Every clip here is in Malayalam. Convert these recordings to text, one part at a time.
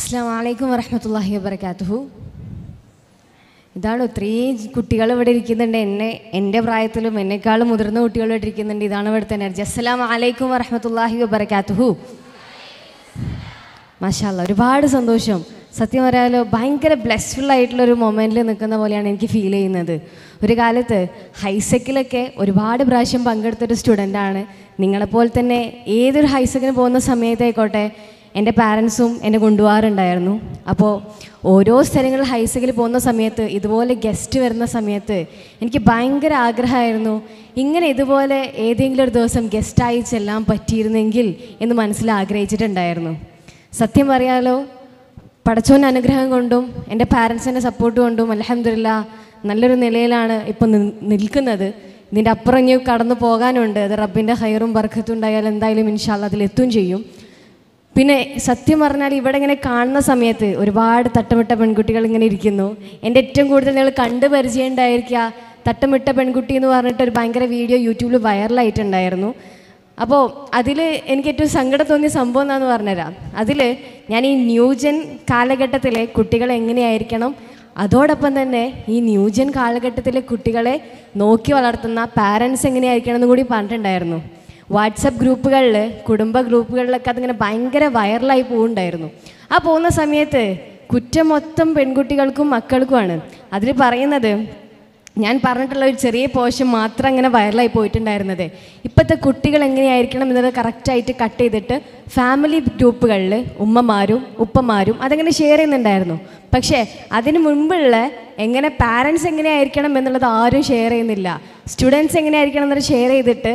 അസ്സാം വലൈക്കും വറഹമത്തല്ലാഹി ഇതാണ് ഇത്രയും കുട്ടികൾ ഇവിടെ ഇരിക്കുന്നുണ്ട്. എന്നെ എന്റെ പ്രായത്തിലും എന്നെക്കാളും മുതിർന്ന കുട്ടികൾ ഇവിടെ ഇരിക്കുന്നുണ്ട്. ഇതാണ് ഇവിടുത്തെ എനർജി. അസ്സലാം വലൈക്കും വറഹമത്തല്ലാഹി വബർക്കാത്തുഹു മാഷാല്ല ഒരുപാട് സന്തോഷം. സത്യം പറയാലോ ഭയങ്കര ബ്ലെസ്ഫുൾ ആയിട്ടുള്ള ഒരു മൊമെന്റിൽ നിൽക്കുന്ന പോലെയാണ് എനിക്ക് ഫീൽ ചെയ്യുന്നത്. ഒരു കാലത്ത് ഹൈസെക്കിലൊക്കെ ഒരുപാട് പ്രാവശ്യം പങ്കെടുത്തൊരു സ്റ്റുഡന്റാണ് നിങ്ങളെപ്പോലെ തന്നെ ഏതൊരു ഹൈസെക്കിന് പോകുന്ന സമയത്തായിക്കോട്ടെ എന്റെ പാരൻസും എന്നെ കൊണ്ടുപോകാറുണ്ടായിരുന്നു. അപ്പോൾ ഓരോ സ്ഥലങ്ങളിൽ ഹൈസെക്കിൽ പോകുന്ന സമയത്ത് ഇതുപോലെ ഗസ്റ്റ് വരുന്ന സമയത്ത് എനിക്ക് ഭയങ്കര ആഗ്രഹമായിരുന്നു. ഇങ്ങനെ ഇതുപോലെ ഏതെങ്കിലും ഒരു ദിവസം ഗസ്റ്റായി ചെല്ലാൻ പറ്റിയിരുന്നെങ്കിൽ എന്ന് മനസ്സിൽ ആഗ്രഹിച്ചിട്ടുണ്ടായിരുന്നു. സത്യം പറയാലോ പടച്ചോന്റെ അനുഗ്രഹം കൊണ്ടും എന്റെ പാരൻസിന്റെ സപ്പോർട്ട് കൊണ്ടും അലഹമില്ല നല്ലൊരു നിലയിലാണ് ഇപ്പം നിൽക്കുന്നത്. ഇതിന്റെ അപ്പുറം ഇനി കടന്നു പോകാനുണ്ട്. അത് റബ്ബിന്റെ ഹയറും ബർക്കത്തും ഉണ്ടായാൽ എന്തായാലും ഇൻഷാല്ല അതിലെത്തും ചെയ്യും. പിന്നെ സത്യം പറഞ്ഞാൽ ഇവിടെ ഇങ്ങനെ കാണുന്ന സമയത്ത് ഒരുപാട് തട്ടമിട്ട പെൺകുട്ടികൾ ഇങ്ങനെ ഇരിക്കുന്നു. എന്റെ ഏറ്റവും കൂടുതൽ നിങ്ങൾ കണ്ട് പരിചയം ഉണ്ടായിരിക്കുക തട്ടമിട്ട പെൺകുട്ടി എന്ന് പറഞ്ഞിട്ട് ഒരു ഭയങ്കര വീഡിയോ യൂട്യൂബിൽ വൈറലായിട്ടുണ്ടായിരുന്നു. അപ്പോൾ അതിൽ എനിക്ക് ഏറ്റവും സങ്കടം തോന്നിയ സംഭവം എന്താണെന്ന് പറഞ്ഞുതരാം. അതിൽ ഞാൻ ഈ ന്യൂജൻ കാലഘട്ടത്തിലെ കുട്ടികൾ എങ്ങനെയായിരിക്കണം അതോടൊപ്പം തന്നെ ഈ ന്യൂജൻ കാലഘട്ടത്തിലെ കുട്ടികളെ നോക്കി വളർത്തുന്ന പാരൻസ് എങ്ങനെയായിരിക്കണം എന്ന് കൂടി പറഞ്ഞിട്ടുണ്ടായിരുന്നു. വാട്സപ്പ് ഗ്രൂപ്പുകളിൽ കുടുംബ ഗ്രൂപ്പുകളിലൊക്കെ അതിങ്ങനെ ഭയങ്കര വൈറലായി പോകുന്നുണ്ടായിരുന്നു ആ പോകുന്ന സമയത്ത് കുറ്റം മൊത്തം പെൺകുട്ടികൾക്കും മക്കൾക്കുമാണ്. അതിൽ പറയുന്നത് ഞാൻ പറഞ്ഞിട്ടുള്ള ഒരു ചെറിയ പോഷൻ മാത്രം അങ്ങനെ വൈറലായി പോയിട്ടുണ്ടായിരുന്നത്. ഇപ്പോഴത്തെ കുട്ടികൾ എങ്ങനെയായിരിക്കണം എന്നത് കറക്റ്റായിട്ട് കട്ട് ചെയ്തിട്ട് ഫാമിലി ഗ്രൂപ്പുകളിൽ ഉമ്മമാരും ഉപ്പമാരും അതങ്ങനെ ഷെയർ ചെയ്യുന്നുണ്ടായിരുന്നു. പക്ഷേ അതിന് മുൻപുള്ള എങ്ങനെ പാരൻസ് എങ്ങനെയായിരിക്കണം എന്നുള്ളത് ആരും ഷെയർ ചെയ്യുന്നില്ല. സ്റ്റുഡൻസ് എങ്ങനെയായിരിക്കണം എന്നത് ഷെയർ ചെയ്തിട്ട്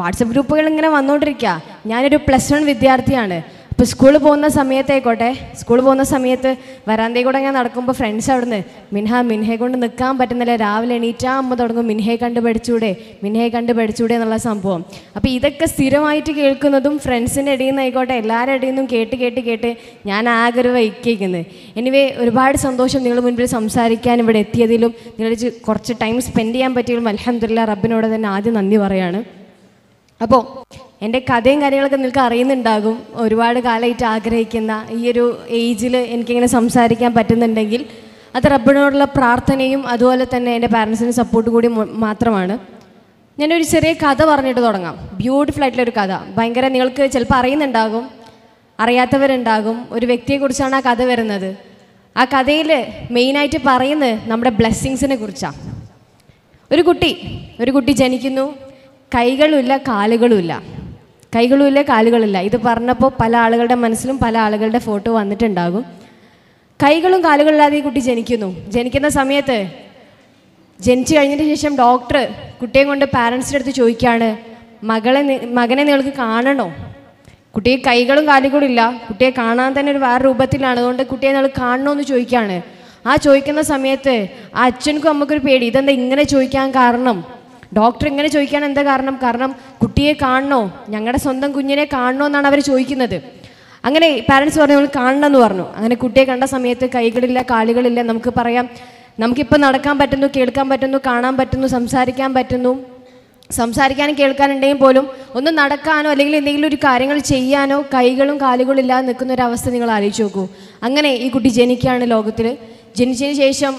വാട്സപ്പ് ഗ്രൂപ്പുകൾ ഇങ്ങനെ വന്നുകൊണ്ടിരിക്കുക ഞാനൊരു പ്ലസ് വൺ വിദ്യാർത്ഥിയാണ്. അപ്പോൾ സ്കൂളിൽ പോകുന്ന സമയത്തായിക്കോട്ടെ സ്കൂളിൽ പോകുന്ന സമയത്ത് വരാന്തേ കൂടെ ഞാൻ നടക്കുമ്പോൾ ഫ്രണ്ട്സ് അവിടുന്ന് മിൻഹ മിൻഹയെ കൊണ്ട് നിൽക്കാൻ പറ്റുന്നില്ല രാവിലെ എണീറ്റാ അമ്മ തുടങ്ങും മിൻഹയെ കണ്ട് പഠിച്ചൂടെ മിൻഹയെ കണ്ട് പഠിച്ചൂടെ എന്നുള്ള സംഭവം. അപ്പോൾ ഇതൊക്കെ സ്ഥിരമായിട്ട് കേൾക്കുന്നതും ഫ്രണ്ട്സിന്റെ ഇടയിൽ നിന്ന് ആയിക്കോട്ടെ എല്ലാവരുടെ ഇടയിൽ നിന്നും കേട്ട് കേട്ട് കേട്ട് ഞാൻ ആകെ ഒരു എനിവേ ഒരുപാട് സന്തോഷം നിങ്ങൾ മുൻപിൽ സംസാരിക്കാൻ ഇവിടെ എത്തിയതിലും നിങ്ങൾ കുറച്ച് ടൈം സ്പെൻഡ് ചെയ്യാൻ പറ്റിയതിലും അലഹമില്ല റബ്ബിനോട് തന്നെ ആദ്യം നന്ദി പറയാണ്. അപ്പോൾ എന്റെ കഥയും കാര്യങ്ങളൊക്കെ നിങ്ങൾക്ക് അറിയുന്നുണ്ടാകും. ഒരുപാട് കാലമായിട്ട് ആഗ്രഹിക്കുന്ന ഈ ഒരു ഏജിൽ എനിക്കിങ്ങനെ സംസാരിക്കാൻ പറ്റുന്നുണ്ടെങ്കിൽ അത് റബ്ബിനോടുള്ള പ്രാർത്ഥനയും അതുപോലെ തന്നെ എന്റെ പാരൻസിന്റെ സപ്പോർട്ട് കൂടി മാത്രമാണ്. ഞാനൊരു ചെറിയ കഥ പറഞ്ഞിട്ട് തുടങ്ങാം. ബ്യൂട്ടിഫുൾ ആയിട്ടുള്ള ഒരു കഥ. ഭയങ്കര നിങ്ങൾക്ക് ചിലപ്പോൾ അറിയുന്നുണ്ടാകും. അറിയാത്തവരുണ്ടാകും. ഒരു വ്യക്തിയെക്കുറിച്ചാണ് ആ കഥ വരുന്നത്. ആ കഥയിൽ മെയിനായിട്ട് പറയുന്നത് നമ്മുടെ ബ്ലെസ്സിങ്സിനെ കുറിച്ചാണ് ഒരു കുട്ടി ഒരു കുട്ടി ജനിക്കുന്നു. കൈകളുമില്ല കാലുകളുമില്ല. കൈകളുമില്ല കാലുകളില്ല. ഇത് പറഞ്ഞപ്പോൾ പല ആളുകളുടെ മനസ്സിലും പല ആളുകളുടെ ഫോട്ടോ വന്നിട്ടുണ്ടാകും. കൈകളും കാലുകളില്ലാതെ ഈ കുട്ടി ജനിക്കുന്നു. ജനിക്കുന്ന സമയത്ത് ജനിച്ചു കഴിഞ്ഞതിന് ശേഷം ഡോക്ടർ കുട്ടിയെ കൊണ്ട് പാരൻസിന്റെ അടുത്ത് ചോദിക്കുകയാണ് മകളെ മകനെ നിങ്ങൾക്ക് കാണണോ? കുട്ടിയെ കൈകളും കാലുകളും ഇല്ല. കുട്ടിയെ കാണാൻ തന്നെ ഒരു വേറെ രൂപത്തിലാണ്. അതുകൊണ്ട് കുട്ടിയെ നിങ്ങൾ കാണണമെന്ന് ചോദിക്കുകയാണ്. ആ ചോദിക്കുന്ന സമയത്ത് ആ അച്ഛനക്കും അമ്മക്കൊരു പേടി. ഇതെന്താ ഇങ്ങനെ ചോദിക്കാൻ കാരണം? ഡോക്ടർ ഇങ്ങനെ ചോദിക്കാൻ എന്താ കാരണം? കാരണം കുട്ടിയെ കാണണോ? ഞങ്ങളുടെ സ്വന്തം കുഞ്ഞിനെ കാണണോ എന്നാണ് അവർ ചോദിക്കുന്നത്. അങ്ങനെ പാരൻസ് പറഞ്ഞു നമ്മൾ കാണണം എന്ന് പറഞ്ഞു. അങ്ങനെ കുട്ടിയെ കണ്ട സമയത്ത് കൈകളില്ല കാലുകളില്ല നമുക്ക് പറയാം നമുക്കിപ്പോൾ നടക്കാൻ പറ്റുന്നു കേൾക്കാൻ പറ്റുന്നു കാണാൻ പറ്റുന്നു സംസാരിക്കാൻ പറ്റുന്നു. സംസാരിക്കാനും കേൾക്കാനുണ്ടെങ്കിൽ പോലും ഒന്ന് നടക്കാനോ അല്ലെങ്കിൽ എന്തെങ്കിലും ഒരു കാര്യങ്ങൾ ചെയ്യാനോ കൈകളും കാലുകളും ഇല്ലാതെ നിൽക്കുന്ന ഒരു അവസ്ഥ നിങ്ങൾ ആലോചിച്ച് നോക്കൂ. അങ്ങനെ ഈ കുട്ടി ജനിക്കുകയാണ് ലോകത്തിൽ ജനിച്ചതിന് ശേഷം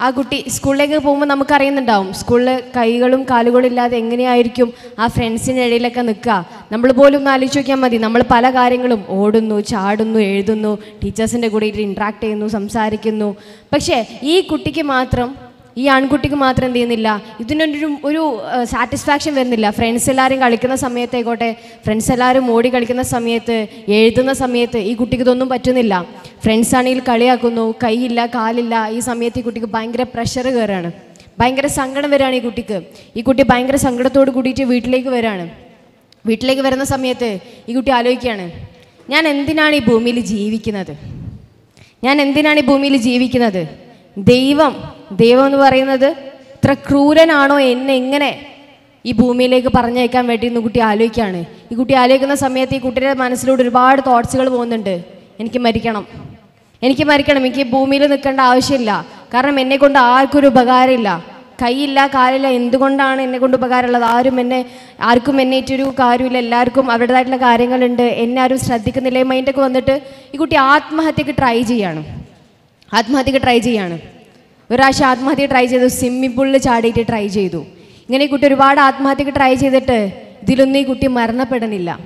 ആ കുട്ടി സ്കൂളിലേക്ക് പോകുമ്പോൾ നമുക്കറിയുന്നുണ്ടാവും. സ്കൂളിൽ കൈകളും കാലുകളും ഇല്ലാതെ എങ്ങനെയായിരിക്കും ആ ഫ്രണ്ട്സിന്റെ ഇടയിലൊക്കെ നിൽക്കുക. നമ്മൾ പോലും ഒന്ന് ആലോചിച്ച് നോക്കിയാൽ മതി. നമ്മൾ പല കാര്യങ്ങളും ഓടുന്നു ചാടുന്നു എഴുതുന്നു ടീച്ചേഴ്സിന്റെ കൂടെ ഇൻട്രാക്ട് ചെയ്യുന്നു സംസാരിക്കുന്നു. പക്ഷേ ഈ കുട്ടിക്ക് മാത്രം ഈ ആൺകുട്ടിക്ക് മാത്രം എന്ത് ചെയ്യുന്നില്ല? ഇതിനൊരു ഒരു സാറ്റിസ്ഫാക്ഷൻ വരുന്നില്ല. ഫ്രണ്ട്സ് എല്ലാവരും കളിക്കുന്ന സമയത്തായിക്കോട്ടെ ഫ്രണ്ട്സ് എല്ലാവരും ഓടി കളിക്കുന്ന സമയത്ത് എഴുതുന്ന സമയത്ത് ഈ കുട്ടിക്ക് ഇതൊന്നും പറ്റുന്നില്ല. ഫ്രണ്ട്സ് ആണെങ്കിൽ കളിയാക്കുന്നു കൈയില്ല കാലില്ല. ഈ സമയത്ത് ഈ കുട്ടിക്ക് ഭയങ്കര പ്രഷർ കയറുകയാണ് ഭയങ്കര സങ്കടം വരികയാണ് ഈ കുട്ടിക്ക്. ഈ കുട്ടി ഭയങ്കര സങ്കടത്തോട് കൂടിയിട്ട് വീട്ടിലേക്ക് വരികയാണ് വീട്ടിലേക്ക് വരുന്ന സമയത്ത് ഈ കുട്ടി ആലോചിക്കുകയാണ് ഞാൻ എന്തിനാണ് ഈ ഭൂമിയിൽ ജീവിക്കുന്നത്? ഞാൻ എന്തിനാണ് ഈ ഭൂമിയിൽ ജീവിക്കുന്നത്? ദൈവം ദൈവം എന്ന് പറയുന്നത് ഇത്ര ക്രൂരനാണോ എന്നെ എങ്ങനെ ഈ ഭൂമിയിലേക്ക് പറഞ്ഞയക്കാൻ വേണ്ടി ഇന്ന് കുട്ടി ആലോചിക്കുകയാണ്. ഈ കുട്ടി ആലോചിക്കുന്ന സമയത്ത് ഈ കുട്ടിയുടെ മനസ്സിലൂടെ ഒരുപാട് തോട്ട്സുകൾ പോകുന്നുണ്ട്. എനിക്ക് മരിക്കണം. എനിക്ക് മരിക്കണം. എനിക്ക് ഭൂമിയിൽ നിൽക്കേണ്ട ആവശ്യമില്ല. കാരണം എന്നെ കൊണ്ട് ആർക്കും ഒരു ഉപകാരമില്ല. കൈയില്ല കാലില്ല എന്തുകൊണ്ടാണ് എന്നെ കൊണ്ട് ഉപകാരമുള്ളത്? ആരും എന്നെ ആർക്കും എന്നെ എന്നേറ്റൊരു കാര്യമില്ല. എല്ലാവർക്കും അവരുടേതായിട്ടുള്ള കാര്യങ്ങളുണ്ട്. എന്നെ ആരും ശ്രദ്ധിക്കുന്നില്ല. മൈൻഡൊക്കെ വന്നിട്ട് ഈ കുട്ടി ആത്മഹത്യക്ക് ട്രൈ ചെയ്യാണ്. ആത്മഹത്യക്ക് ട്രൈ ചെയ്യാണ്. ഒരു പ്രാവശ്യം ആത്മഹത്യ ട്രൈ ചെയ്തു സ്വിമ്മിംഗ് പൂളിൽ ചാടിയിട്ട് ട്രൈ ചെയ്തു. ഇങ്ങനെ ഈ കുട്ടി ഒരുപാട് ആത്മഹത്യക്ക് ട്രൈ ചെയ്തിട്ട് ഇതിലൊന്നും ഈ കുട്ടി മരണപ്പെടണില്ല.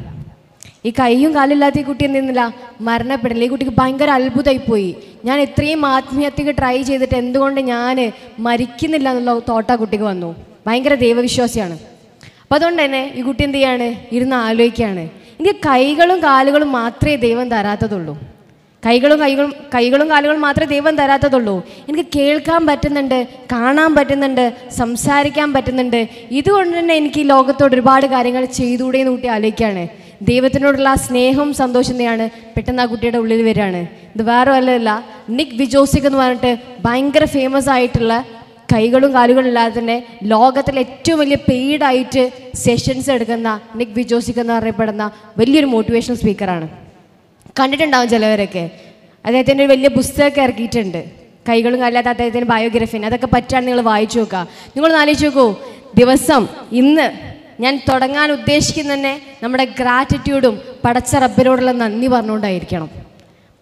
ഈ കൈയും കാലില്ലാത്ത ഈ കുട്ടി നിന്നില്ല മരണപ്പെടില്ല ഈ കുട്ടിക്ക് ഭയങ്കര അത്ഭുതമായി പോയി ഞാൻ ഇത്രയും ആത്മഹത്യക്ക് ട്രൈ ചെയ്തിട്ട് എന്തുകൊണ്ട് ഞാൻ മരിക്കുന്നില്ല എന്നുള്ള തോട്ട കുട്ടിക്ക് വന്നു. ഭയങ്കര ദൈവവിശ്വാസിയാണ്. അപ്പം അതുകൊണ്ട് തന്നെ ഈ കുട്ടി എന്ത് ചെയ്യാണ്? ഇരുന്ന് ആലോചിക്കുകയാണ്. എനിക്ക് കൈകളും കാലുകളും മാത്രമേ ദൈവം തരാത്തതുള്ളൂ. കൈകളും കൈകളും കൈകളും കാലുകളും മാത്രമേ ദൈവം തരാത്തതുള്ളൂ. എനിക്ക് കേൾക്കാൻ പറ്റുന്നുണ്ട് കാണാൻ പറ്റുന്നുണ്ട് സംസാരിക്കാൻ പറ്റുന്നുണ്ട്. ഇതുകൊണ്ട് തന്നെ എനിക്ക് ഈ ലോകത്തോട് ഒരുപാട് കാര്യങ്ങൾ ചെയ്തുകൂടെ എന്ന് കുട്ടി ആലോചിക്കുകയാണ്. ദൈവത്തിനോടുള്ള ആ സ്നേഹവും സന്തോഷം തന്നെയാണ് പെട്ടെന്ന് ആ കുട്ടിയുടെ ഉള്ളിൽ വരികയാണ്. ഇത് വേറെ വല്ലതല്ല നിക് വിജോസിക് എന്ന് പറഞ്ഞിട്ട് ഭയങ്കര ഫേമസ് ആയിട്ടുള്ള കൈകളും കാലുകളും ഇല്ലാതെ തന്നെ ലോകത്തിലെ ഏറ്റവും വലിയ പെയ്ഡായിട്ട് സെഷൻസ് എടുക്കുന്ന നിക് വിജോസിക് എന്ന് പറയപ്പെടുന്ന വലിയൊരു മോട്ടിവേഷണൽ സ്പീക്കറാണ് കണ്ടിട്ടുണ്ടാവും ചിലവരൊക്കെ. അദ്ദേഹത്തിന്റെ ഒരു വലിയ പുസ്തകമൊക്കെ ഇറക്കിയിട്ടുണ്ട്. കൈകളും കല്ലാത്ത അദ്ദേഹത്തിന്റെ ബയോഗ്രഫിന്. അതൊക്കെ പറ്റാണ് നിങ്ങൾ വായിച്ചു നോക്കുക. നിങ്ങൾ ആലോചിച്ച് നോക്കൂ. ദിവസം ഇന്ന് ഞാൻ തുടങ്ങാൻ ഉദ്ദേശിക്കുന്ന തന്നെ നമ്മുടെ ഗ്രാറ്റിറ്റ്യൂഡും പടച്ച റബ്ബിനോടുള്ള നന്ദി പറഞ്ഞുകൊണ്ടായിരിക്കണം.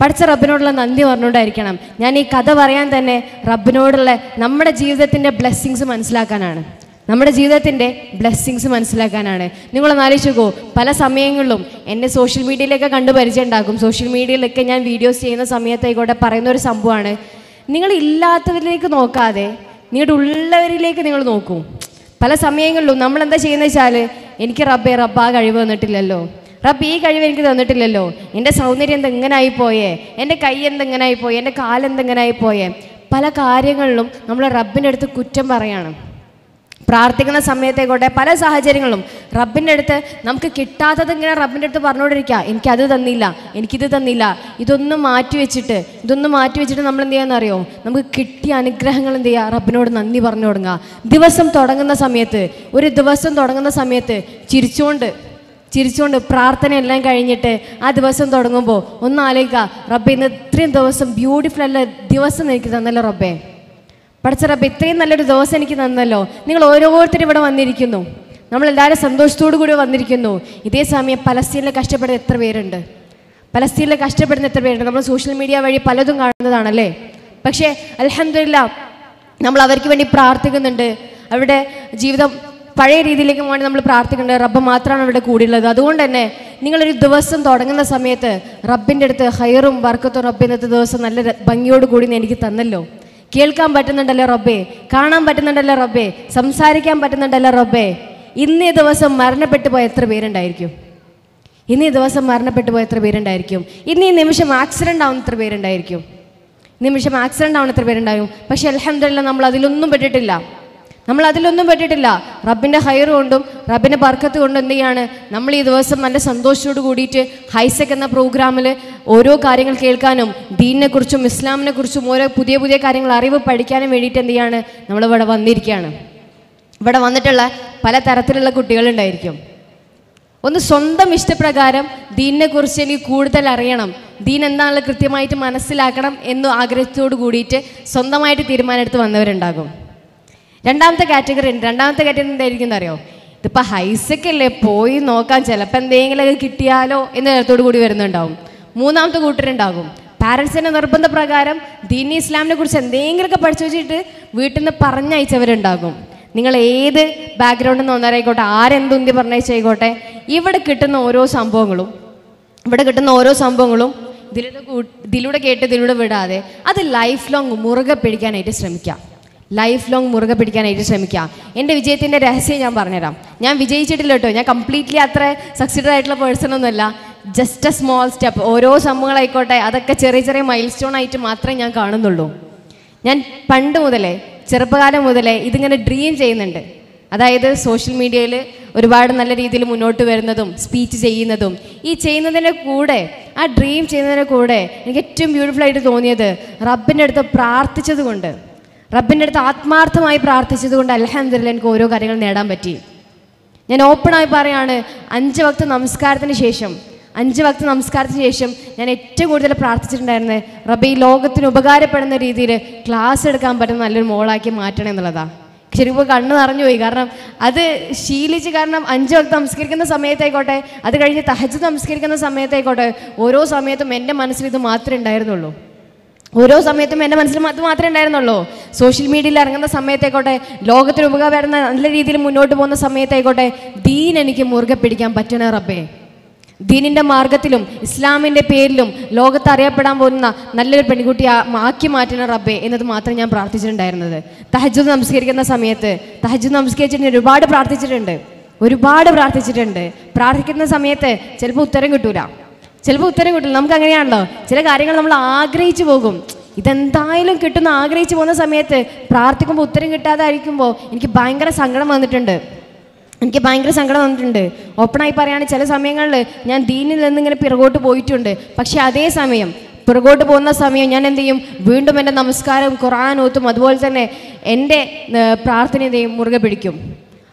പഠിച്ച റബ്ബിനോടുള്ള നന്ദി പറഞ്ഞുകൊണ്ടായിരിക്കണം. ഞാൻ ഈ കഥ പറയാൻ തന്നെ റബ്ബിനോടുള്ള നമ്മുടെ ജീവിതത്തിന്റെ ബ്ലെസ്സിങ്സ് മനസ്സിലാക്കാനാണ്. നമ്മുടെ ജീവിതത്തിന്റെ ബ്ലെസ്സിങ്സ് മനസ്സിലാക്കാനാണ്. നിങ്ങളൊന്ന് ആലോചിച്ച് പല സമയങ്ങളിലും എന്നെ സോഷ്യൽ മീഡിയയിലൊക്കെ കണ്ട് പരിചയം ഉണ്ടാക്കും സോഷ്യൽ മീഡിയയിലൊക്കെ ഞാൻ വീഡിയോസ് ചെയ്യുന്ന സമയത്തായിക്കോട്ടെ പറയുന്ന ഒരു സംഭവമാണ്. നിങ്ങൾ ഇല്ലാത്തവരിലേക്ക് നോക്കാതെ നിങ്ങളുടെ ഉള്ളവരിലേക്ക് നിങ്ങൾ നോക്കൂ. പല സമയങ്ങളിലും നമ്മൾ എന്താ ചെയ്യുന്നത് വെച്ചാൽ എനിക്ക് റബ്ബേ റബ്ബ് ആ കഴിവ് തന്നിട്ടില്ലല്ലോ. റബ്ബ് ഈ കഴിവ് എനിക്ക് തന്നിട്ടില്ലല്ലോ. എന്റെ സൗന്ദര്യം എന്തെങ്ങനായി പോയേ? എന്റെ കൈ എന്തെങ്ങനായി പോയേ? എന്റെ കാലെന്തെങ്ങനായി പോയേ? പല കാര്യങ്ങളിലും നമ്മൾ റബ്ബിന്റെ അടുത്ത് കുറ്റം പറയാണ്. പ്രാർത്ഥിക്കുന്ന സമയത്തേക്കോട്ടെ പല സാഹചര്യങ്ങളും റബ്ബിന്റെ അടുത്ത് നമുക്ക് കിട്ടാത്തത് ഇങ്ങനെ റബ്ബിന്റെ അടുത്ത് പറഞ്ഞുകൊണ്ടിരിക്കുക. എനിക്കത് തന്നില്ല എനിക്കിത് തന്നില്ല ഇതൊന്നും മാറ്റി വെച്ചിട്ട് ഇതൊന്നും മാറ്റി വെച്ചിട്ട് നമ്മൾ എന്ത് ചെയ്യാന്ന് അറിയോ നമുക്ക് കിട്ടിയ അനുഗ്രഹങ്ങൾ എന്ത് ചെയ്യുക? റബ്ബിനോട് നന്ദി പറഞ്ഞു തുടങ്ങുക. ദിവസം തുടങ്ങുന്ന സമയത്ത് ഒരു ദിവസം തുടങ്ങുന്ന സമയത്ത് ചിരിച്ചുകൊണ്ട് ചിരിച്ചുകൊണ്ട് പ്രാർത്ഥന എല്ലാം കഴിഞ്ഞിട്ട് ആ ദിവസം തുടങ്ങുമ്പോൾ ഒന്ന് ആലോചിക്കുക റബ്ബെ ഇന്ന് ഇത്രയും ദിവസം ബ്യൂട്ടിഫുൾ അല്ല ദിവസം എനിക്ക് തന്നല്ലോ റബ്ബേ. പഠിച്ച റബ്ബ് ഇത്രയും നല്ലൊരു ദിവസം എനിക്ക് തന്നല്ലോ. നിങ്ങൾ ഓരോരുത്തരും ഇവിടെ വന്നിരിക്കുന്നു. നമ്മളെല്ലാവരും സന്തോഷത്തോടു കൂടി വന്നിരിക്കുന്നു. ഇതേ സമയം പലസ്തീനിൽ കഷ്ടപ്പെടുന്ന എത്ര പേരുണ്ട്? പലസ്തീനിൽ കഷ്ടപ്പെടുന്ന എത്ര പേരുണ്ട്? നമ്മൾ സോഷ്യൽ മീഡിയ വഴി പലതും കാണുന്നതാണല്ലേ? പക്ഷേ അലഹമില്ല നമ്മൾ അവർക്ക് വേണ്ടി പ്രാർത്ഥിക്കുന്നുണ്ട്. അവരുടെ ജീവിതം പഴയ രീതിയിലേക്ക് വേണ്ടി നമ്മൾ പ്രാർത്ഥിക്കേണ്ടത് റബ്ബ് മാത്രമാണ് ഇവിടെ കൂടിയുള്ളത്. അതുകൊണ്ട് തന്നെ നിങ്ങളൊരു ദിവസം തുടങ്ങുന്ന സമയത്ത് റബ്ബിന്റെ അടുത്ത് ഹയറും വർക്കത്തും അടുത്ത് ദിവസം നല്ല ഭംഗിയോട് കൂടി എനിക്ക് തന്നല്ലോ. കേൾക്കാൻ പറ്റുന്നുണ്ടല്ലോ റബ്ബേ? കാണാൻ പറ്റുന്നുണ്ടല്ലോ റബ്ബേ? സംസാരിക്കാൻ പറ്റുന്നുണ്ടല്ലോ റബ്ബേ? ഇന്നേ ദിവസം മരണപ്പെട്ടു പോയ എത്ര പേരുണ്ടായിരിക്കും? ഇന്നേ ദിവസം മരണപ്പെട്ടു പോയ എത്ര പേരുണ്ടായിരിക്കും? ഇന്ന് നിമിഷം ആക്സിഡന്റ് ആവുന്ന എത്ര പേരുണ്ടായിരിക്കും? നിമിഷം ആക്സിഡന്റ് ആവുന്ന എത്ര പേരുണ്ടാകും പക്ഷേ അലഹമില്ല നമ്മൾ അതിലൊന്നും പെട്ടിട്ടില്ല. നമ്മൾ അതിലൊന്നും പെട്ടിട്ടില്ല. റബ്ബിന്റെ ഹയർ കൊണ്ടും റബ്ബിന്റെ ബർക്കത്ത് കൊണ്ടും എന്ത് ചെയ്യാണ്? നമ്മൾ ഈ ദിവസം നല്ല സന്തോഷത്തോട് കൂടിയിട്ട് ഹൈസെക് എന്ന പ്രോഗ്രാമിൽ ഓരോ കാര്യങ്ങൾ കേൾക്കാനും ദീനിനെ കുറിച്ചും ഇസ്ലാമിനെ കുറിച്ചും ഓരോ പുതിയ പുതിയ കാര്യങ്ങൾ അറിവ് പഠിക്കാനും വേണ്ടിയിട്ട് എന്ത് ചെയ്യാണ്? നമ്മളിവിടെ വന്നിരിക്കുകയാണ്. ഇവിടെ വന്നിട്ടുള്ള പല തരത്തിലുള്ള കുട്ടികളുണ്ടായിരിക്കും ഒന്ന് സ്വന്തം ഇഷ്ടപ്രകാരം ദീനിനെ കുറിച്ച് എനിക്ക് കൂടുതൽ അറിയണം. ദീൻ എന്താണെന്ന് കൃത്യമായിട്ട് മനസ്സിലാക്കണം എന്ന് ആഗ്രഹത്തോട് കൂടിയിട്ട് സ്വന്തമായിട്ട് തീരുമാനമെടുത്ത് വന്നവരുണ്ടാകും. രണ്ടാമത്തെ കാറ്റഗറി ഉണ്ട്. രണ്ടാമത്തെ കാറ്റഗറി എന്തായിരിക്കും എന്നറിയോ ഇതിപ്പോൾ ഹൈസെക്ക് അല്ലേ പോയി നോക്കാൻ ചിലപ്പോൾ എന്തെങ്കിലുമൊക്കെ കിട്ടിയാലോ എന്ന നേരത്തോടു കൂടി വരുന്നുണ്ടാവും. മൂന്നാമത്തെ കൂട്ടരുണ്ടാകും പാരൻസിന്റെ നിർബന്ധ പ്രകാരം ദീനി ഇസ്ലാമിനെ കുറിച്ച് എന്തെങ്കിലുമൊക്കെ പഠിച്ചു വെച്ചിട്ട് വീട്ടിൽ നിന്ന് പറഞ്ഞയച്ചവരുണ്ടാകും. നിങ്ങൾ ഏത് ബാക്ക്ഗ്രൗണ്ടിൽ നിന്ന് വന്നാലായിക്കോട്ടെ ആരെന്തുന്തി പറഞ്ഞയച്ചായിക്കോട്ടെ ഇവിടെ കിട്ടുന്ന ഓരോ സംഭവങ്ങളും ഇവിടെ കിട്ടുന്ന ഓരോ സംഭവങ്ങളും ഇതിലൂടെ ഇതിലൂടെ കേട്ട് ഇതിലൂടെ വിടാതെ അത് ലൈഫ് ലോങ് മുറുകെ പിടിക്കാനായിട്ട് ശ്രമിക്കാം. ലൈഫ് ലോങ് മുറുകെ പിടിക്കാനായിട്ട് ശ്രമിക്കുക. എന്റെ വിജയത്തിന്റെ രഹസ്യം ഞാൻ പറഞ്ഞുതരാം. ഞാൻ വിജയിച്ചിട്ടില്ല കേട്ടോ. ഞാൻ കംപ്ലീറ്റ്ലി അത്ര സക്സീഡ് ആയിട്ടുള്ള പേഴ്സൺ ഒന്നുമല്ല. ജസ്റ്റ് എ സ്മോൾ സ്റ്റെപ്പ് ഓരോ സംഭവങ്ങളായിക്കോട്ടെ അതൊക്കെ ചെറിയ ചെറിയ മൈൽ സ്റ്റോൺ ആയിട്ട് മാത്രമേ ഞാൻ കാണുന്നുള്ളൂ. ഞാൻ പണ്ട് മുതലേ ചെറുപ്പകാലം മുതലേ ഇതിങ്ങനെ ഡ്രീം ചെയ്യുന്നുണ്ട്. അതായത് സോഷ്യൽ മീഡിയയിൽ ഒരുപാട് നല്ല രീതിയിൽ മുന്നോട്ട് വരുന്നതും സ്പീച്ച് ചെയ്യുന്നതും. ഈ ചെയ്യുന്നതിന്റെ കൂടെ ആ ഡ്രീം ചെയ്യുന്നതിന്റെ കൂടെ എനിക്ക് ഏറ്റവും ബ്യൂട്ടിഫുൾ ആയിട്ട് തോന്നിയത് റബ്ബിന്റെ അടുത്ത് പ്രാർത്ഥിച്ചത് കൊണ്ട് റബ്ബിന്റെ അടുത്ത് ആത്മാർത്ഥമായി പ്രാർത്ഥിച്ചതുകൊണ്ട് കൊണ്ട് അലഹമില്ല എനിക്ക് ഓരോ കാര്യങ്ങൾ നേടാൻ പറ്റി. ഞാൻ ഓപ്പണായി പറയാണ് അഞ്ച് വക്ത നമസ്കാരത്തിന് ശേഷം അഞ്ച് വക്ത നമസ്കാരത്തിന് ശേഷം ഞാൻ ഏറ്റവും കൂടുതൽ പ്രാർത്ഥിച്ചിട്ടുണ്ടായിരുന്നത് റബ്ബ് ഈ ലോകത്തിന് ഉപകാരപ്പെടുന്ന രീതിയിൽ ക്ലാസ് എടുക്കാൻ പറ്റുന്ന നല്ലൊരു മോളാക്കി മാറ്റണം എന്നുള്ളതാണ് ശരിക്കും കണ്ണ് നിറഞ്ഞു പോയി. കാരണം അത് ശീലിച്ച് കാരണം അഞ്ച് വക്ത നമസ്കരിക്കുന്ന സമയത്തായിക്കോട്ടെ അത് കഴിഞ്ഞ് തഹജ് നമസ്കരിക്കുന്ന സമയത്തായിക്കോട്ടെ ഓരോ സമയത്തും എന്റെ മനസ്സിൽ ഇത് മാത്രമേ ഉണ്ടായിരുന്നുള്ളൂ. ഓരോ സമയത്തും എന്റെ മനസ്സിൽ അത് മാത്രമേ ഉണ്ടായിരുന്നുള്ളൂ. സോഷ്യൽ മീഡിയയിൽ ഇറങ്ങുന്ന സമയത്തായിക്കോട്ടെ ലോകത്തിന് ഉപകാരം നല്ല രീതിയിൽ മുന്നോട്ട് പോകുന്ന സമയത്തേക്കോട്ടെ ദീൻ എനിക്ക് മുറുകെ പിടിക്കാൻ പറ്റണേ റബ്ബേ. ദീനിന്റെ മാർഗത്തിലും ഇസ്ലാമിന്റെ പേരിലും ലോകത്ത് അറിയപ്പെടാൻ പോകുന്ന നല്ലൊരു പെൺകുട്ടി ആക്കി മാറ്റണ റബ്ബേ എന്നത് മാത്രം ഞാൻ പ്രാർത്ഥിച്ചിട്ടുണ്ടായിരുന്നത്. തഹജുദ് നമസ്കരിക്കുന്ന സമയത്ത് തഹജുദ് നമസ്കരിച്ചിട്ട് ഒരുപാട് പ്രാർത്ഥിച്ചിട്ടുണ്ട്. ഒരുപാട് പ്രാർത്ഥിച്ചിട്ടുണ്ട്. പ്രാർത്ഥിക്കുന്ന സമയത്ത് ചിലപ്പോൾ ഉത്തരം കിട്ടൂല. ചിലപ്പോൾ ഉത്തരം കിട്ടില്ല നമുക്ക് അങ്ങനെയാണല്ലോ. ചില കാര്യങ്ങൾ നമ്മൾ ആഗ്രഹിച്ചു പോകും. ഇതെന്തായാലും കിട്ടുന്ന ആഗ്രഹിച്ചു പോകുന്ന സമയത്ത് പ്രാർത്ഥിക്കുമ്പോൾ ഉത്തരം കിട്ടാതായിരിക്കുമ്പോൾ എനിക്ക് ഭയങ്കര സങ്കടം വന്നിട്ടുണ്ട്. എനിക്ക് ഭയങ്കര സങ്കടം വന്നിട്ടുണ്ട്. ഓപ്പണായി പറയുകയാണെങ്കിൽ ചില സമയങ്ങളിൽ ഞാൻ ദീനിൽ നിന്ന് ഇങ്ങനെ പിറകോട്ട് പോയിട്ടുണ്ട്. പക്ഷേ അതേ സമയം പുറകോട്ട് പോകുന്ന സമയം ഞാൻ എന്ത് ചെയ്യും? വീണ്ടും എന്റെ നമസ്കാരം ഖുറാൻ ഓത്തും അതുപോലെ തന്നെ എന്റെ പ്രാർത്ഥന എന്ത് ചെയ്യും? മുറുകെ പിടിക്കും.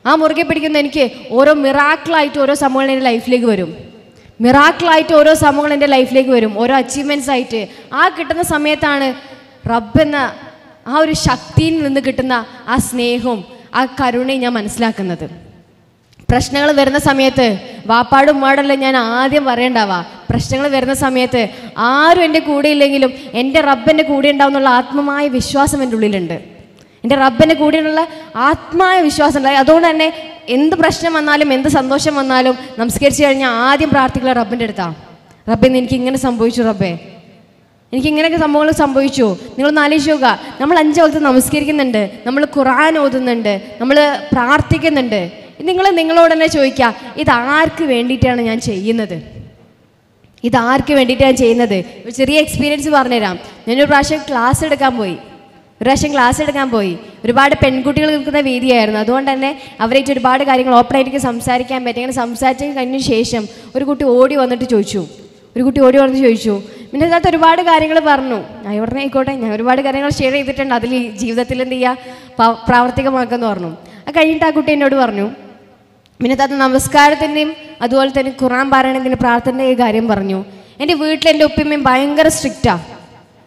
ആ മുറുകെ പിടിക്കുന്ന എനിക്ക് ഓരോ മിറാക്കിളായിട്ട് ഓരോ സംഭവങ്ങൾ എന്റെ ലൈഫിലേക്ക് വരും. മിറാക്കിളായിട്ട് ഓരോ സംഭവങ്ങൾ എന്റെ ലൈഫിലേക്ക് വരും. ഓരോ അച്ചീവ്മെന്റ്സ് ആയിട്ട്. ആ കിട്ടുന്ന സമയത്താണ് റബ്ബെന്ന ആ ഒരു ശക്തിയിൽ നിന്ന് കിട്ടുന്ന ആ സ്നേഹവും ആ കരുണയും ഞാൻ മനസ്സിലാക്കുന്നത്. പ്രശ്നങ്ങൾ വരുന്ന സമയത്ത് വാപ്പാടും ഉമ്മാടല്ല ഞാൻ ആദ്യം പറയണ്ടാവാ? പ്രശ്നങ്ങൾ വരുന്ന സമയത്ത് ആരും എന്റെ കൂടെ ഇല്ലെങ്കിലും എന്റെ റബ്ബന്റെ കൂടെ ഉണ്ടാവും എന്നുള്ള ആത്മമായ വിശ്വാസം എന്റെ ഉള്ളിലുണ്ട്. എന്റെ റബ്ബന്റെ കൂടെയുള്ള ആത്മായ വിശ്വാസം ഉണ്ടായി. അതുകൊണ്ട് തന്നെ എന്ത് പ്രശ്നം വന്നാലും എന്ത് സന്തോഷം വന്നാലും നമസ്കരിച്ച് കഴിഞ്ഞാൽ ആദ്യം പ്രാർത്ഥിക്കുക റബ്ബിന്റെ അടുത്താണ് റബ്ബെ എനിക്ക് ഇങ്ങനെ സംഭവിച്ചു റബ്ബേ. എനിക്ക് ഇങ്ങനെയൊക്കെ സംഭവങ്ങൾ സംഭവിച്ചു. നിങ്ങളൊന്ന് ആലോചിച്ച് നോക്കുക. നമ്മൾ അഞ്ച് വക്ത് നമസ്കരിക്കുന്നുണ്ട്. നമ്മൾ ഖുറാൻ ഓതുന്നുണ്ട്. നമ്മൾ പ്രാർത്ഥിക്കുന്നുണ്ട്. നിങ്ങൾ നിങ്ങളോട് തന്നെ ചോദിക്കുക. ഇത് വേണ്ടിയിട്ടാണ് ഞാൻ ചെയ്യുന്നത്? ഇത് ആർക്ക് വേണ്ടിയിട്ടാണ് ചെയ്യുന്നത്? ഒരു ചെറിയ എക്സ്പീരിയൻസ് പറഞ്ഞുതരാം. ഞാനൊരു പ്രാവശ്യം ക്ലാസ് എടുക്കാൻ പോയി. ഒരു പ്രാവശ്യം ക്ലാസ് എടുക്കാൻ പോയി. ഒരുപാട് പെൺകുട്ടികൾ നിൽക്കുന്ന വേദിയായിരുന്നു അതുകൊണ്ട് തന്നെ അവരായിട്ട് ഒരുപാട് കാര്യങ്ങൾ ഓപ്പണായിട്ട് സംസാരിക്കാൻ പറ്റി. അങ്ങനെ സംസാരിച്ച് കഴിഞ്ഞ ശേഷം ഒരു കുട്ടി ഓടി വന്നിട്ട് ചോദിച്ചു. ഒരു കുട്ടി ഓടി വന്നിട്ട് ചോദിച്ചു. പിന്നെ അതിനകത്ത് ഒരുപാട് കാര്യങ്ങൾ പറഞ്ഞു. ഞാൻ ഉടനെ ആയിക്കോട്ടെ. ഞാൻ ഒരുപാട് കാര്യങ്ങൾ ഷെയർ ചെയ്തിട്ടുണ്ട്. അതിൽ ജീവിതത്തിൽ എന്ത് ചെയ്യുക പ്രാവർത്തികമാക്കുമെന്ന് പറഞ്ഞു. അത് കഴിഞ്ഞിട്ട് ആ കുട്ടി എന്നോട് പറഞ്ഞു പിന്നെ അത് നമസ്കാരത്തിന്റെയും അതുപോലെ തന്നെ ഖുറാൻ പാരായണത്തിന്റെ പ്രാർത്ഥനയുടെ കാര്യം പറഞ്ഞു. എന്റെ വീട്ടിൽ എന്റെ ഉപ്പയമ്മയും ഭയങ്കര സ്ട്രിക്റ്റാ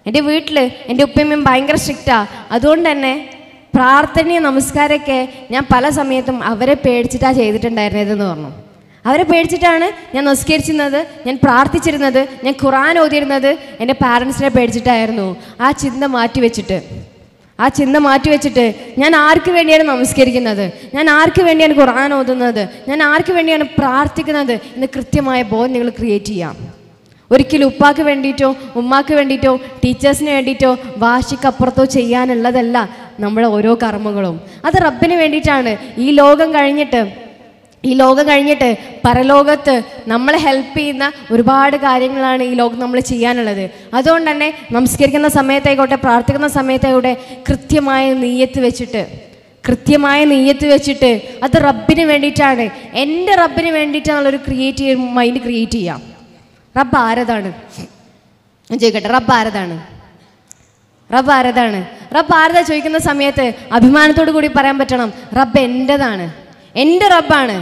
എന്റെ വീട്ടിൽ എന്റെ ഉപ്പയമ്മയും ഭയങ്കര സ്ട്രിക്റ്റാണ് അതുകൊണ്ട് തന്നെ പ്രാർത്ഥനയും നമസ്കാരമൊക്കെ ഞാൻ പല സമയത്തും അവരെ പേടിച്ചിട്ടാണ് ചെയ്തിട്ടുണ്ടായിരുന്നതെന്ന് പറഞ്ഞു. അവരെ പേടിച്ചിട്ടാണ് ഞാൻ നമസ്കരിച്ചിരുന്നത് ഞാൻ പ്രാർത്ഥിച്ചിരുന്നത് ഞാൻ ഖുറാൻ ഓതിയിരുന്നത് എന്റെ പാരൻസിനെ പേടിച്ചിട്ടായിരുന്നു. ആ ചിന്ത മാറ്റി വെച്ചിട്ട് ആ ചിന്ത മാറ്റി വെച്ചിട്ട് ഞാൻ ആർക്ക് വേണ്ടിയാണ് നമസ്കരിക്കുന്നത്? ഞാൻ ആർക്ക് വേണ്ടിയാണ് ഖുറാൻ ഓതുന്നത്? ഞാൻ ആർക്ക് വേണ്ടിയാണ് പ്രാർത്ഥിക്കുന്നത്? എന്ന് കൃത്യമായ ബോധം നിങ്ങൾ ക്രിയേറ്റ് ചെയ്യാം. ഒരിക്കലും ഉപ്പാക്ക് വേണ്ടിയിട്ടോ ഉമ്മാക്ക് വേണ്ടിയിട്ടോ ടീച്ചേഴ്സിന് വേണ്ടിയിട്ടോ വാശിക്കപ്പുറത്തോ ചെയ്യാനുള്ളതല്ല നമ്മുടെ ഓരോ കർമ്മങ്ങളും. അത് റബ്ബിന് വേണ്ടിയിട്ടാണ്. ഈ ലോകം കഴിഞ്ഞിട്ട് ഈ ലോകം കഴിഞ്ഞിട്ട് പരലോകത്ത് നമ്മളെ ഹെൽപ്പ് ചെയ്യുന്ന ഒരുപാട് കാര്യങ്ങളാണ് ഈ ലോകം നമ്മൾ ചെയ്യാനുള്ളത്. അതുകൊണ്ട് തന്നെ നമസ്കരിക്കുന്ന സമയത്തായിക്കോട്ടെ പ്രാർത്ഥിക്കുന്ന സമയത്തായിക്കോട്ടെ കൃത്യമായ നീയത്ത് വെച്ചിട്ട് കൃത്യമായ നെയ്യത്ത് വെച്ചിട്ട് അത് റബ്ബിന് വേണ്ടിയിട്ടാണ്. എന്റെ റബ്ബിന് വേണ്ടിയിട്ടാണുള്ളൊരു ക്രിയേറ്റ് മൈൻഡ് ക്രിയേറ്റ് ചെയ്യാം. റബ്ബ് ആരതാണ്? ഞാൻ ചോദിക്കട്ടെ റബ്ബ് ആരതാണ്? റബ്ബ് ആരതാണ്? റബ്ബ് ആരതാ ചോദിക്കുന്ന സമയത്ത് അഭിമാനത്തോടു കൂടി പറയാൻ പറ്റണം റബ്ബ് എന്റെതാണ് എന്റെ റബ്ബാണ്.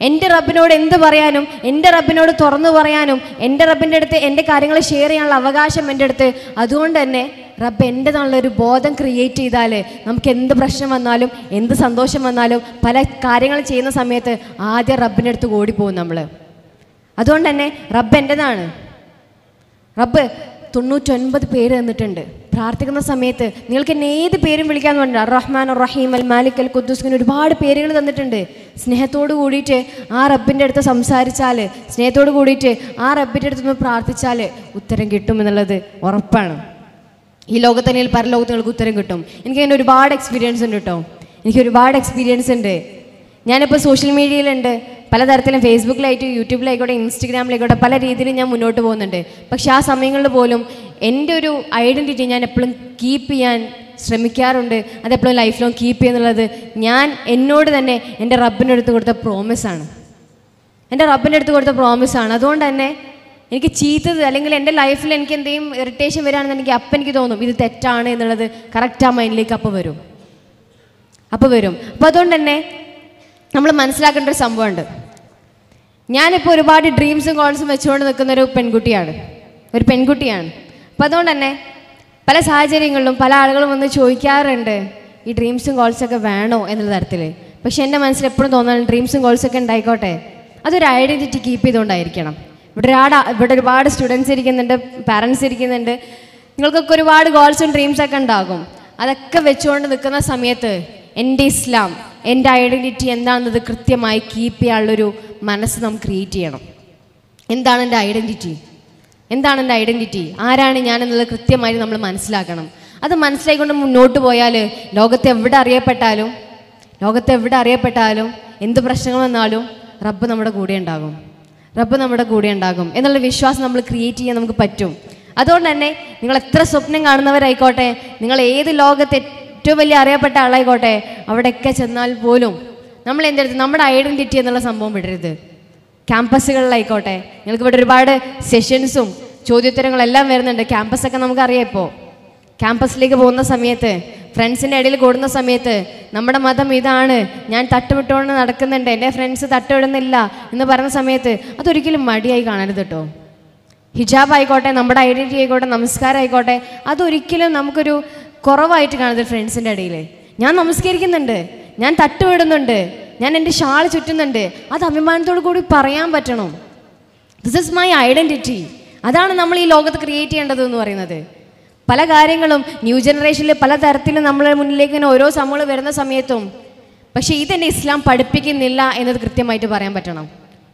എന്റെ റബ്ബിനോട് എന്ത് പറയാനും എന്റെ റബ്ബിനോട് തുറന്നു പറയാനും എന്റെ റബ്ബിന്റെ അടുത്ത് എന്റെ കാര്യങ്ങൾ ഷെയർ ചെയ്യാനുള്ള അവകാശം എന്റെ അടുത്ത്. അതുകൊണ്ട് തന്നെ റബ്ബ് എന്റെതാണുള്ള ഒരു ബോധം ക്രിയേറ്റ് ചെയ്താൽ നമുക്ക് എന്ത് പ്രശ്നം വന്നാലും എന്ത് സന്തോഷം വന്നാലും പല കാര്യങ്ങൾ ചെയ്യുന്ന സമയത്ത് ആദ്യം റബ്ബിന്റെ അടുത്ത് ഓടിപ്പോകും നമ്മൾ അതുകൊണ്ട് തന്നെ റബ്ബ് എന്റെതാണ് റബ്ബ് തൊണ്ണൂറ്റൊൻപത് പേര് തന്നിട്ടുണ്ട്. പ്രാർത്ഥിക്കുന്ന സമയത്ത് നിങ്ങൾക്ക് എന്നെ ഏത് പേരും വിളിക്കാന്ന് പറഞ്ഞിട്ട് റഹ്മാൻ റഹീം അൽ മാലിക് അൽ ഖുദ്ദൂസ് ഇങ്ങനെ ഒരുപാട് പേരുകൾ തന്നിട്ടുണ്ട്. സ്നേഹത്തോട് കൂടിയിട്ട് ആ റബ്ബിന്റെ അടുത്ത് സംസാരിച്ചാൽ സ്നേഹത്തോട് കൂടിയിട്ട് ആ റബ്ബിന്റെ അടുത്ത് നിന്ന് പ്രാർത്ഥിച്ചാൽ ഉത്തരം കിട്ടുമെന്നുള്ളത് ഉറപ്പാണ്. ഈ ലോകത്ത് തന്നെ പരലോകത്ത് നിങ്ങൾക്ക് ഉത്തരം കിട്ടും. എനിക്ക് അങ്ങനെ ഒരുപാട് എക്സ്പീരിയൻസ് ഉണ്ട് കേട്ടോ എനിക്ക് ഒരുപാട് എക്സ്പീരിയൻസ് ഉണ്ട്. ഞാനിപ്പോൾ സോഷ്യൽ മീഡിയയിലുണ്ട് പലതരത്തിലും ഫേസ്ബുക്കിലായിട്ട് യൂട്യൂബിലായിക്കോട്ടെ ഇൻസ്റ്റഗ്രാമിലായിക്കോട്ടെ പല രീതിയിലും ഞാൻ മുന്നോട്ട് പോകുന്നുണ്ട്. പക്ഷെ ആ സമയങ്ങളിൽ പോലും എന്റെ ഒരു ഐഡന്റിറ്റി ഞാൻ എപ്പോഴും കീപ്പ് ചെയ്യാൻ ശ്രമിക്കാറുണ്ട്. അതെപ്പോഴും ലൈഫ് ലോങ് കീപ്പ് ചെയ്യുന്നുള്ളത് ഞാൻ എന്നോട് തന്നെ എന്റെ റബ്ബിന്റെ അടുത്ത് കൊടുത്ത പ്രോമിസാണ് എന്റെ റബ്ബിന്റെ അടുത്ത് കൊടുത്ത പ്രോമിസാണ് അതുകൊണ്ട് തന്നെ എനിക്ക് ചീത്തത് അല്ലെങ്കിൽ എന്റെ ലൈഫിൽ എനിക്ക് എന്തെങ്കിലും ഇറിറ്റേഷൻ വരികയാണെന്നുണ്ടെങ്കിൽ അപ്പം എനിക്ക് തോന്നും. ഇത് തെറ്റാണ് എന്നുള്ളത് കറക്റ്റ് ആ മൈൻഡിലേക്ക് അപ്പോൾ വരും. അപ്പോൾ വരും. അപ്പോൾ അതുകൊണ്ട് തന്നെ നമ്മൾ മനസ്സിലാക്കേണ്ട ഒരു സംഭവമുണ്ട്. ഞാനിപ്പോൾ ഒരുപാട് ഡ്രീംസും ഗോൾസും വെച്ചുകൊണ്ട് നിൽക്കുന്ന ഒരു പെൺകുട്ടിയാണ്. ഒരു പെൺകുട്ടിയാണ്. അപ്പോൾ അതുകൊണ്ട് തന്നെ പല സാഹചര്യങ്ങളിലും പല ആളുകളും വന്ന് ചോദിക്കാറുണ്ട് ഈ ഡ്രീംസും ഗോൾസൊക്കെ വേണോ? എന്നുള്ള തരത്തിൽ. പക്ഷെ എന്റെ മനസ്സിൽ എപ്പോഴും തോന്നാൻ ഡ്രീംസും ഗോൾസൊക്കെ ഉണ്ടായിക്കോട്ടെ. അതൊരു ഐഡന്റിറ്റി കീപ്പ് ചെയ്തുകൊണ്ടായിരിക്കണം. ഇവിടെ ഒരുപാട് ഇവിടെ ഒരുപാട് സ്റ്റുഡൻസ് ഇരിക്കുന്നുണ്ട് പാരൻസ് ഇരിക്കുന്നുണ്ട്. നിങ്ങൾക്കൊക്കെ ഒരുപാട് ഗോൾസും ഡ്രീംസൊക്കെ ഉണ്ടാകും. അതൊക്കെ വെച്ചുകൊണ്ട് നിൽക്കുന്ന സമയത്ത് എന്റെ ഇസ്ലാം എന്റെ ഐഡന്റിറ്റി എന്താണെന്നത് കൃത്യമായി കീപ്പ് ചെയ്യാനുള്ളൊരു മനസ്സ് നാം ക്രിയേറ്റ് ചെയ്യണം. എന്താണ് എന്റെ ഐഡന്റിറ്റി എന്താണ് എന്റെ ഐഡന്റിറ്റി ആരാണ് ഞാൻ എന്നുള്ളത് കൃത്യമായി നമ്മൾ മനസ്സിലാക്കണം. അത് മനസ്സിലായിക്കൊണ്ട് മുന്നോട്ട് പോയാൽ ലോകത്തെ എവിടെ അറിയപ്പെട്ടാലും ലോകത്തെ എവിടെ അറിയപ്പെട്ടാലും എന്ത് പ്രശ്നങ്ങൾ വന്നാലും റബ്ബ് നമ്മുടെ കൂടെ ഉണ്ടാകും. റബ്ബ് നമ്മുടെ കൂടെ ഉണ്ടാകും. എന്നുള്ള വിശ്വാസം നമ്മൾ ക്രിയേറ്റ് ചെയ്യാൻ നമുക്ക് പറ്റും. അതുകൊണ്ട് തന്നെ നിങ്ങൾ എത്ര സ്വപ്നം കാണുന്നവരായിക്കോട്ടെ നിങ്ങൾ ഏത് ലോകത്ത് ഏറ്റവും വലിയ അറിയപ്പെട്ട ആളായിക്കോട്ടെ അവിടെയൊക്കെ ചെന്നാൽ പോലും നമ്മൾ എന്തെടുത്ത് നമ്മുടെ ഐഡന്റിറ്റി എന്നുള്ള സംഭവം വിടരുത്. ക്യാമ്പസുകളിലായിക്കോട്ടെ നിങ്ങൾക്ക് ഇവിടെ ഒരുപാട് സെഷൻസും ചോദ്യോത്തരങ്ങളെല്ലാം വരുന്നുണ്ട്. ക്യാമ്പസൊക്കെ നമുക്കറിയാം ഇപ്പോൾ ക്യാമ്പസിലേക്ക് പോകുന്ന സമയത്ത് ഫ്രണ്ട്സിന്റെ ഇടയിൽ കൂടുന്ന സമയത്ത് നമ്മുടെ മതം ഇതാണ് ഞാൻ തട്ടുവിട്ടുകൊണ്ട് നടക്കുന്നുണ്ട് എന്റെ ഫ്രണ്ട്സ് തട്ടുവിടുന്നില്ല എന്ന് പറഞ്ഞ സമയത്ത് അതൊരിക്കലും മടിയായി കാണരുത് കേട്ടോ. ഹിജാബ് ആയിക്കോട്ടെ നമ്മുടെ ഐഡന്റിറ്റി ആയിക്കോട്ടെ നമസ്കാരം ആയിക്കോട്ടെ അതൊരിക്കലും നമുക്കൊരു കുറവായിട്ട് കാണുന്നത് ഫ്രണ്ട്സിന്റെ ഇടയിൽ ഞാൻ നമസ്കരിക്കുന്നുണ്ട് ഞാൻ തട്ടുവിടുന്നുണ്ട് ഞാൻ എന്റെ ഷാൾ ചുറ്റുന്നുണ്ട്. അത് അഭിമാനത്തോടു കൂടി പറയാൻ പറ്റണം. ദിസ് ഇസ് മൈ ഐഡന്റിറ്റി അതാണ് നമ്മൾ ഈ ലോകത്ത് ക്രിയേറ്റ് ചെയ്യേണ്ടത് എന്ന് പറയുന്നത്. പല കാര്യങ്ങളും ന്യൂ ജനറേഷനിൽ പല തരത്തിലും നമ്മളെ മുന്നിലേക്ക് ഇങ്ങനെ ഓരോ സംഭവങ്ങൾ വരുന്ന സമയത്തും. പക്ഷേ ഇതെന്നെ ഇസ്ലാം പഠിപ്പിക്കുന്നില്ല എന്നത് കൃത്യമായിട്ട് പറയാൻ പറ്റണം.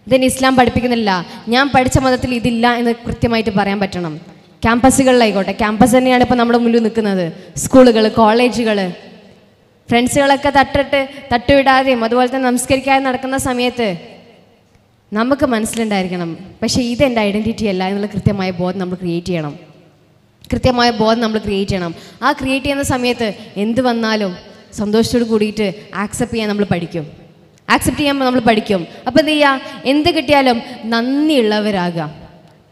ഇതെന്നെ ഇസ്ലാം പഠിപ്പിക്കുന്നില്ല. ഞാൻ പഠിച്ച മതത്തിൽ ഇതില്ല എന്ന് കൃത്യമായിട്ട് പറയാൻ പറ്റണം. ക്യാമ്പസുകളിലായിക്കോട്ടെ. ക്യാമ്പസ് തന്നെയാണ് ഇപ്പോൾ നമ്മുടെ മുന്നിൽ നിൽക്കുന്നത്. സ്കൂളുകൾ കോളേജുകൾ ഫ്രണ്ട്സുകളൊക്കെ തട്ടിട്ട് തട്ടുവിടാതെയും അതുപോലെ തന്നെ നമസ്കരിക്കാതെ നടക്കുന്ന സമയത്ത് നമുക്ക് മനസ്സിലുണ്ടായിരിക്കണം. പക്ഷേ ഇതെന്റെ ഐഡന്റിറ്റി അല്ല എന്നുള്ള കൃത്യമായ ബോധം നമ്മൾ ക്രിയേറ്റ് ചെയ്യണം. കൃത്യമായ ബോധം നമ്മൾ ക്രിയേറ്റ് ചെയ്യണം. ആ ക്രിയേറ്റ് ചെയ്യുന്ന സമയത്ത് എന്ത് വന്നാലും സന്തോഷത്തോട് കൂടിയിട്ട് ആക്സെപ്റ്റ് ചെയ്യാൻ നമ്മൾ പഠിക്കും. ആക്സെപ്റ്റ് ചെയ്യാൻ നമ്മൾ പഠിക്കും. അപ്പോൾ എന്ത് ചെയ്യുക എന്ത് കിട്ടിയാലും നന്ദിയുള്ളവരാകുക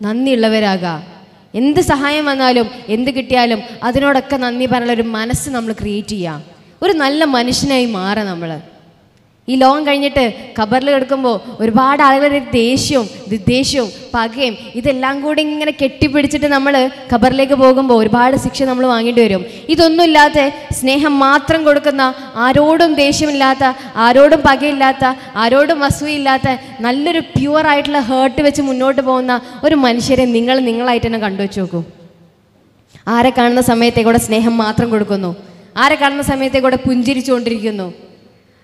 നന്ദിയുള്ളവരാകുക എന്ത് സഹായം വന്നാലും എന്ത് കിട്ടിയാലും അതിനോടൊക്കെ നന്ദി പറയാനുള്ള ഒരു മനസ്സ് നമ്മൾ ക്രിയേറ്റ് ചെയ്യുക ഒരു നല്ല മനുഷ്യനായി മാറാം നമ്മൾ ഈ ലോകം കഴിഞ്ഞിട്ട് ഖബറിൽ കിടക്കുമ്പോൾ ഒരുപാട് ആളുകളുടെ ദേഷ്യവും വിദ്വേഷവും പകയും ഇതെല്ലാം കൂടി ഇങ്ങനെ കെട്ടിപ്പിടിച്ചിട്ട് നമ്മൾ ഖബറിലേക്ക് പോകുമ്പോൾ ഒരുപാട് ശിക്ഷ നമ്മൾ വാങ്ങേണ്ടി വരും. ഇതൊന്നുമില്ലാത്ത സ്നേഹം മാത്രം കൊടുക്കുന്ന ആരോടും ദേഷ്യമില്ലാത്ത ആരോടും പകയില്ലാത്ത ആരോടും വസുവില്ലാത്ത നല്ലൊരു പ്യുവർ ആയിട്ടുള്ള ഹേർട്ട് വെച്ച് മുന്നോട്ട് പോകുന്ന ഒരു മനുഷ്യരെ നിങ്ങൾ നിങ്ങളായിട്ട് തന്നെ കണ്ടുവച്ച് നോക്കൂ. ആരെ കാണുന്ന സമയത്തെ കൂടെ സ്നേഹം മാത്രം കൊടുക്കുന്നു. ആരെ കാണുന്ന സമയത്തെ കൂടെ പുഞ്ചിരിച്ചുകൊണ്ടിരിക്കുന്നു.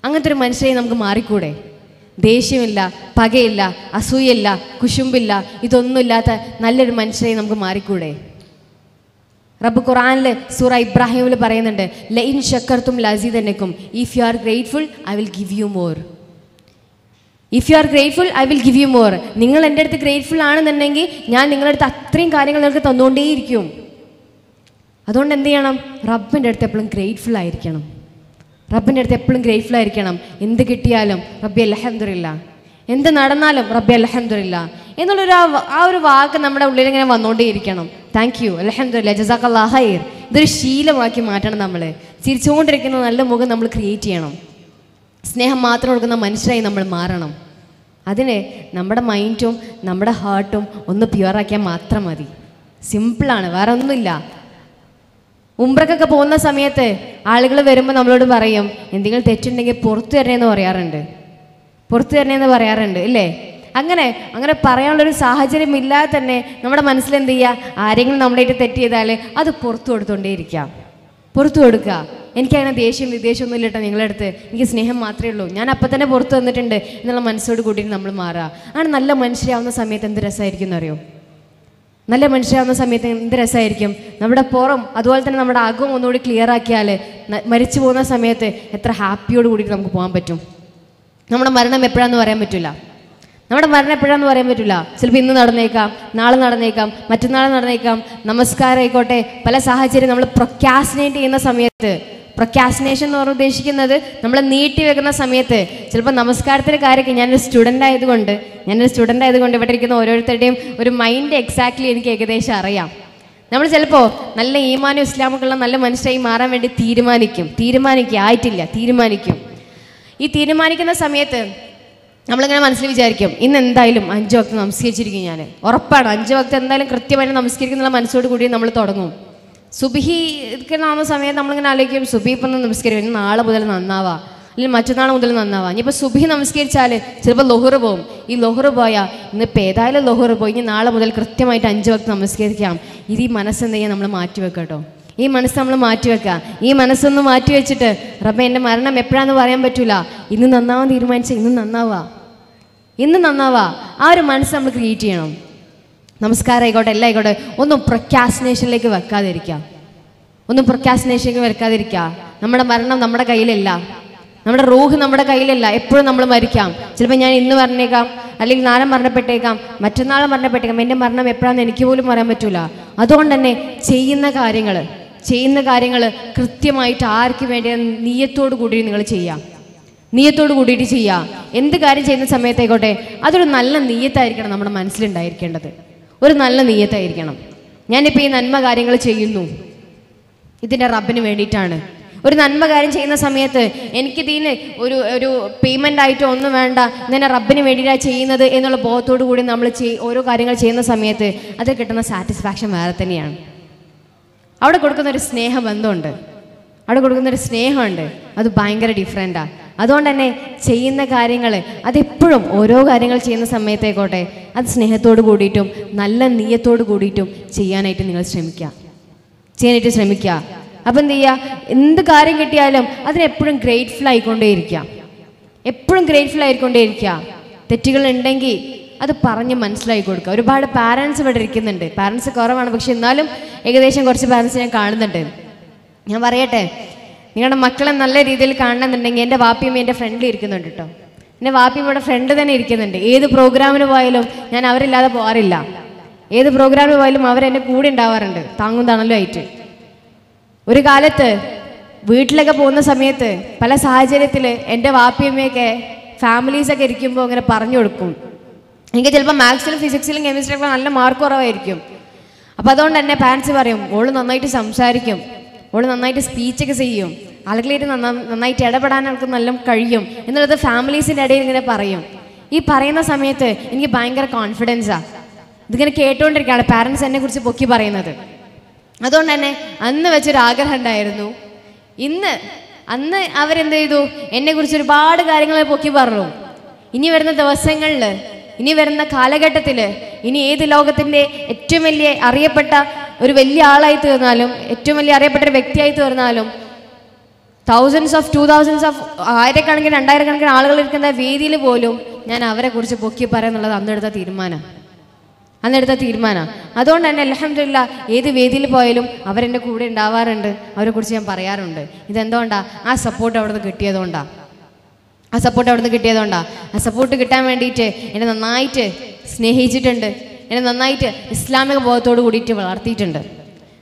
അങ്ങനത്തെ ഒരു മനുഷ്യരെ നമുക്ക് മാറിക്കൂടെ? ദേഷ്യമില്ല പകയില്ല അസൂയയില്ല കുശുമ്പില്ല ഇതൊന്നുമില്ലാത്ത നല്ലൊരു മനുഷ്യരെ നമുക്ക് മാറിക്കൂടെ? റബ്ബ് ഖുറാനിൽ സൂറ ഇബ്രാഹിമിൽ പറയുന്നുണ്ട് ലൈൻ ഷക്കർത്തും ലസീദനക്കും if you are grateful I will give you more if you are grateful I will give you more നിങ്ങൾ എന്റെ അടുത്ത് ഗ്രേറ്റ്ഫുൾ ആണെന്നുണ്ടെങ്കിൽ ഞാൻ നിങ്ങളുടെ അടുത്ത് അത്രയും കാര്യങ്ങൾ നിങ്ങൾക്ക് തന്നുകൊണ്ടേയിരിക്കും. അതുകൊണ്ട് എന്ത് ചെയ്യണം? റബ്ബിന്റെ അടുത്ത് എപ്പോഴും ഗ്രേറ്റ്ഫുൾ ആയിരിക്കണം. റബ്ബിന്റെ അടുത്ത് എപ്പോഴും ഗ്രേറ്റ്ഫുൾ ആയിരിക്കണം. എന്ത് കിട്ടിയാലും റബ്ബി അലഹന്ദില്ല എന്ത് നടന്നാലും റബ്ബി അലഹന്ദില്ല എന്നുള്ളൊരു ആ ഒരു വാക്ക് നമ്മുടെ ഉള്ളിൽ ഇങ്ങനെ വന്നുകൊണ്ടേയിരിക്കണം. താങ്ക് യു അലഹന്ദില്ല ജസാഖല്ലാ ഹൈർ ഇതൊരു ശീലമാക്കി മാറ്റണം നമ്മൾ ചിരിച്ചുകൊണ്ടിരിക്കുന്ന നല്ല മുഖം നമ്മൾ ക്രിയേറ്റ് ചെയ്യണം. സ്നേഹം മാത്രം കൊടുക്കുന്ന മനുഷ്യരായി നമ്മൾ മാറണം. അതിന് നമ്മുടെ മൈൻഡും നമ്മുടെ ഹാർട്ടും ഒന്ന് പ്യുവറാക്കിയാൽ മാത്രം മതി. സിമ്പിളാണ് വേറെ ഒന്നുമില്ല. ഉംറക്കൊക്കെ പോകുന്ന സമയത്ത് ആളുകൾ വരുമ്പോൾ നമ്മളോട് പറയും എന്തെങ്കിലും തെറ്റുണ്ടെങ്കിൽ പുറത്തു തരണേന്ന് പറയാറുണ്ട്. പുറത്തു തരണേന്ന് പറയാറുണ്ട് ഇല്ലേ? അങ്ങനെ അങ്ങനെ പറയാനുള്ളൊരു സാഹചര്യം ഇല്ലാതെ തന്നെ നമ്മുടെ മനസ്സിൽ എന്ത് ചെയ്യുക ആരെങ്കിലും നമ്മളായിട്ട് തെറ്റ് ചെയ്താൽ അത് പുറത്തു കൊടുത്തുകൊണ്ടേയിരിക്കാം പുറത്തു കൊടുക്കുക. എനിക്കങ്ങനെ ദേഷ്യം വിദേശം ഒന്നും ഇല്ലട്ടോ നിങ്ങളുടെ അടുത്ത് എനിക്ക് സ്നേഹം മാത്രമേ ഉള്ളൂ. ഞാൻ അപ്പം തന്നെ പുറത്ത് വന്നിട്ടുണ്ട് എന്നുള്ള മനസ്സോട് കൂട്ടിയിട്ട് നമ്മൾ മാറുക. ആണ് നല്ല മനുഷ്യരാവുന്ന സമയത്ത് എന്ത് രസമായിരിക്കും എന്നറിയോ? നല്ല മനുഷ്യരാകുന്ന സമയത്ത് എന്ത് രസമായിരിക്കും? നമ്മുടെ പുറം അതുപോലെ തന്നെ നമ്മുടെ അകം ഒന്നുകൂടി ക്ലിയർ ആക്കിയാൽ മരിച്ചു പോകുന്ന സമയത്ത് എത്ര ഹാപ്പിയോട് കൂടി നമുക്ക് പോകാൻ പറ്റും? നമ്മുടെ മരണം എപ്പോഴാന്ന് പറയാൻ പറ്റില്ല നമ്മുടെ മരണം എപ്പോഴാന്ന് പറയാൻ പറ്റില്ല ചിലപ്പോൾ ഇന്ന് നടന്നേക്കാം നാളെ നടന്നേക്കാം മറ്റന്നാൾ നടന്നേക്കാം നമസ്കാരം ആയിക്കോട്ടെ. പല സാഹചര്യം നമ്മൾ പ്രൊക്കാസിനേറ്റ് ചെയ്യുന്ന സമയത്ത് പ്രൊക്കാസിനേഷൻ എന്ന് പറഞ്ഞ് ഉദ്ദേശിക്കുന്നത് നമ്മൾ നീട്ടി വെക്കുന്ന സമയത്ത്. ചിലപ്പോൾ നമസ്കാരത്തിന്റെ കാര്യമൊക്കെ ഞാനൊരു സ്റ്റുഡന്റ് ആയതുകൊണ്ട് ഞാനൊരു സ്റ്റുഡന്റ് ആയതുകൊണ്ട് ഇവിടെ ഇരിക്കുന്ന ഓരോരുത്തരുടെയും ഒരു മൈൻഡ് എക്സാക്ട്ലി എനിക്ക് ഏകദേശം അറിയാം. നമ്മൾ ചിലപ്പോൾ നല്ല ഈമാനും ഇസ്ലാമൊക്കെയുള്ള നല്ല മനുഷ്യരായി മാറാൻ വേണ്ടി തീരുമാനിക്കും. തീരുമാനിക്കുക ആയിട്ടില്ല തീരുമാനിക്കും. ഈ തീരുമാനിക്കുന്ന സമയത്ത് നമ്മളിങ്ങനെ മനസ്സിൽ വിചാരിക്കും ഇന്ന് എന്തായാലും അഞ്ച് വക്ത് നമസ്കരിച്ചിരിക്കും ഞാൻ ഉറപ്പാണ് അഞ്ച് വക്ത് എന്തായാലും കൃത്യമായിട്ട് നമസ്കരിക്കുന്നുള്ള മനസ്സോട് കൂടി നമ്മൾ തുടങ്ങും. സുബിഹി ആവുന്ന സമയത്ത് നമ്മളിങ്ങനെ ആലോചിക്കും സുബി ഇപ്പം നമസ്കരിക്കും ഇനി നാളെ മുതൽ നന്നാവാ അല്ലെങ്കിൽ മറ്റന്നാൾ മുതൽ നന്നാവാ. ഇനിയിപ്പോൾ സുബി നമസ്കരിച്ചാൽ ചിലപ്പോൾ ലൊഹറ് പോവും. ഈ ലൊഹറ് പോയാൽ ഇന്നിപ്പോൾ ഏതായാലും ലൊഹറ് പോയി ഇനി നാളെ മുതൽ കൃത്യമായിട്ട് അഞ്ച് വക്ത് നമസ്കരിക്കാം. ഇത് ഈ മനസ്സെന്ത് ചെയ്യാൻ നമ്മൾ മാറ്റി വെക്കാം കേട്ടോ. ഈ മനസ്സ് നമ്മൾ മാറ്റി വെക്കുക ഈ മനസ്സൊന്ന് മാറ്റി വെച്ചിട്ട് റബ്ബ എന്റെ മരണം എപ്പോഴാന്ന് പറയാൻ പറ്റൂല. ഇന്ന് നന്നാവാൻ തീരുമാനിച്ച ഇന്ന് നന്നാവാ. ഇന്ന് നന്നാവാ. ആ ഒരു മനസ്സ് നമ്മൾ ക്രിയേറ്റ് ചെയ്യണം. നമസ്കാരം ആയിക്കോട്ടെ എല്ലാം ആയിക്കോട്ടെ. ഒന്നും പ്രൊക്കാസിനേഷനിലേക്ക് വെക്കാതിരിക്കുക. ഒന്നും പ്രൊക്കാസിനേഷനിലേക്ക് വെക്കാതിരിക്കുക. നമ്മുടെ മരണം നമ്മുടെ കയ്യിലല്ല. നമ്മുടെ റൂഹ് നമ്മുടെ കയ്യിലല്ല. എപ്പോഴും നമ്മൾ മരിക്കാം. ചിലപ്പോൾ ഞാൻ ഇന്ന് പറഞ്ഞേക്കാം അല്ലെങ്കിൽ നാളെ മരണപ്പെട്ടേക്കാം മറ്റന്നാളും മരണപ്പെട്ടേക്കാം. എന്റെ മരണം എപ്പോഴാണെന്ന് എനിക്ക് പോലും പറയാൻ പറ്റൂല. അതുകൊണ്ട് തന്നെ ചെയ്യുന്ന കാര്യങ്ങൾ ചെയ്യുന്ന കാര്യങ്ങൾ കൃത്യമായിട്ട് ആർക്ക് വേണ്ടി നീയത്തോടു കൂടി നിങ്ങൾ ചെയ്യാം. നീയത്തോട് കൂടിയിട്ട് ചെയ്യുക എന്ത് കാര്യം ചെയ്യുന്ന സമയത്തായിക്കോട്ടെ അതൊരു നല്ല നീയത്തായിരിക്കണം നമ്മുടെ മനസ്സിലുണ്ടായിരിക്കേണ്ടത്. ഒരു നല്ല നീയത്തായിരിക്കണം. ഞാനിപ്പോൾ ഈ നന്മ കാര്യങ്ങൾ ചെയ്യുന്നു. ഇതിന്റെ റബ്ബിന് വേണ്ടിയിട്ടാണ്. ഒരു നന്മ കാര്യം ചെയ്യുന്ന സമയത്ത് എനിക്കിതിന് ഒരു ഒരു പേയ്മെന്റ് ആയിട്ട് ഒന്നും വേണ്ട. ഇങ്ങനെ റബ്ബിന് വേണ്ടിയിട്ടാണ് ചെയ്യുന്നത് എന്നുള്ള ബോധത്തോടു കൂടി നമ്മൾ ഓരോ കാര്യങ്ങൾ ചെയ്യുന്ന സമയത്ത് അത് കിട്ടുന്ന സാറ്റിസ്ഫാക്ഷൻ വേറെ തന്നെയാണ്. അവിടെ കൊടുക്കുന്ന ഒരു സ്നേഹബന്ധമുണ്ട്. അവിടെ കൊടുക്കുന്ന ഒരു സ്നേഹമുണ്ട്. അത് ഭയങ്കര ഡിഫറെന്റാണ് അതുകൊണ്ട് തന്നെ ചെയ്യുന്ന കാര്യങ്ങൾ അതെപ്പോഴും ഓരോ കാര്യങ്ങൾ ചെയ്യുന്ന സമയത്തേക്കോട്ടെ അത് സ്നേഹത്തോട് കൂടിയിട്ടും നല്ല നീയത്തോട് കൂടിയിട്ടും ചെയ്യാനായിട്ട് നിങ്ങൾ ശ്രമിക്കുക. ചെയ്യാനായിട്ട് ശ്രമിക്കുക. അപ്പം എന്ത് ചെയ്യുക? എന്ത് കാര്യം കിട്ടിയാലും അതിനെപ്പോഴും ഗ്രേറ്റ്ഫുൾ ആയിക്കൊണ്ടേയിരിക്കുക. എപ്പോഴും ഗ്രേറ്റ്ഫുൾ ആയിക്കൊണ്ടേയിരിക്കുക. തെറ്റുകൾ ഉണ്ടെങ്കിൽ അത് പറഞ്ഞ് മനസ്സിലാക്കി കൊടുക്കുക. ഒരുപാട് പാരൻസ് ഇവിടെ ഇരിക്കുന്നുണ്ട്. പാരൻസ് കുറവാണ്. പക്ഷെ എന്നാലും ഏകദേശം കുറച്ച് പാരൻസ് ഞാൻ കാണുന്നുണ്ട്. ഞാൻ പറയട്ടെ? നിങ്ങളുടെ മക്കളെ നല്ല രീതിയിൽ കാണണമെന്നുണ്ടെങ്കിൽ എന്റെ വാപ്പിയും എന്റെ ഫ്രണ്ടിൽ ഇരിക്കുന്നുണ്ട് കേട്ടോ എന്റെ വാപ്പിയും ഇവിടെ ഫ്രണ്ട് തന്നെ ഇരിക്കുന്നുണ്ട്. ഏത് പ്രോഗ്രാമിന് പോയാലും ഞാൻ അവരില്ലാതെ പോകാറില്ല ഏത് പ്രോഗ്രാമിന് പോയാലും അവരെന്നെ കൂടെ ഉണ്ടാവാറുണ്ട്. താങ്ങും തണലും ആയിട്ട്. ഒരു കാലത്ത് വീട്ടിലൊക്കെ പോകുന്ന സമയത്ത് പല സാഹചര്യത്തിൽ എന്റെ വാപ്പിയമ്മയൊക്കെ ഫാമിലീസൊക്കെ ഇരിക്കുമ്പോൾ അങ്ങനെ പറഞ്ഞു കൊടുക്കും. എനിക്ക് ചിലപ്പോൾ മാത്സിലും ഫിസിക്സിലും കെമിസ്ട്രിയിലും നല്ല മാർക്ക് കുറവായിരിക്കും. അപ്പോൾ അതുകൊണ്ട് തന്നെ പാരൻസ് പറയും ഓൾ നന്നായിട്ട് സംസാരിക്കും. ഓൾ നന്നായിട്ട് സ്പീച്ചൊക്കെ ചെയ്യും. ആളുകളായിട്ട് നന്നാ നന്നായിട്ട് ഇടപെടാൻ അവൾക്ക് നല്ല കഴിയും. എന്നുള്ളത് ഫാമിലീസിന്റെ ഇടയിൽ ഇങ്ങനെ പറയും. ഈ പറയുന്ന സമയത്ത് എനിക്ക് ഭയങ്കര കോൺഫിഡൻസാണ് ഇതിങ്ങനെ കേട്ടുകൊണ്ടിരിക്കുകയാണ് പാരൻസ് എന്നെ കുറിച്ച് പൊക്കി പറയുന്നത്. അതുകൊണ്ട് തന്നെ അന്ന് വെച്ചൊരു ആഗ്രഹം ഉണ്ടായിരുന്നു. ഇന്ന് അന്ന് അവരെന്ത് ചെയ്തു? എന്നെ കുറിച്ച് ഒരുപാട് കാര്യങ്ങൾ പൊക്കി പറഞ്ഞു. ഇനി വരുന്ന ദിവസങ്ങളിൽ ഇനി വരുന്ന കാലഘട്ടത്തിൽ ഇനി ഏത് ലോകത്തിന്റെ ഏറ്റവും വലിയ അറിയപ്പെട്ട ഒരു വലിയ ആളായി തീർന്നാലും ഏറ്റവും വലിയ അറിയപ്പെട്ട ഒരു വ്യക്തിയായി തീർന്നാലും thousands of two thousands of ആയിരക്കണക്കിന് രണ്ടായിരക്കണക്കിന് ആളുകൾ ഇരിക്കുന്ന വേദിയിൽ പോലും ഞാൻ അവരെ കുറിച്ച് പൊക്കി പറയാന്നുള്ളത് അന്നെടുത്ത തീരുമാനം. അന്നെടുത്ത തീരുമാനമാണ് അതുകൊണ്ട് തന്നെ അലഹമില്ല ഏത് വേദിയിൽ പോയാലും അവരെന്റെ കൂടെ ഉണ്ടാവാറുണ്ട്. അവരെക്കുറിച്ച് ഞാൻ പറയാറുണ്ട്. ഇതെന്തുകൊണ്ടാ? ആ സപ്പോർട്ട് അവിടുന്ന് നിന്ന് കിട്ടിയതുകൊണ്ടാ. ആ സപ്പോർട്ട് അവിടുന്ന് നിന്ന് കിട്ടിയതുകൊണ്ടാ. ആ സപ്പോർട്ട് കിട്ടാൻ വേണ്ടിയിട്ട് എന്നെ നന്നായിട്ട് സ്നേഹിച്ചിട്ടുണ്ട്. എന്നെ നന്നായിട്ട് ഇസ്ലാമിക ബോധത്തോട് കൂടിയിട്ട് വളർത്തിയിട്ടുണ്ട്.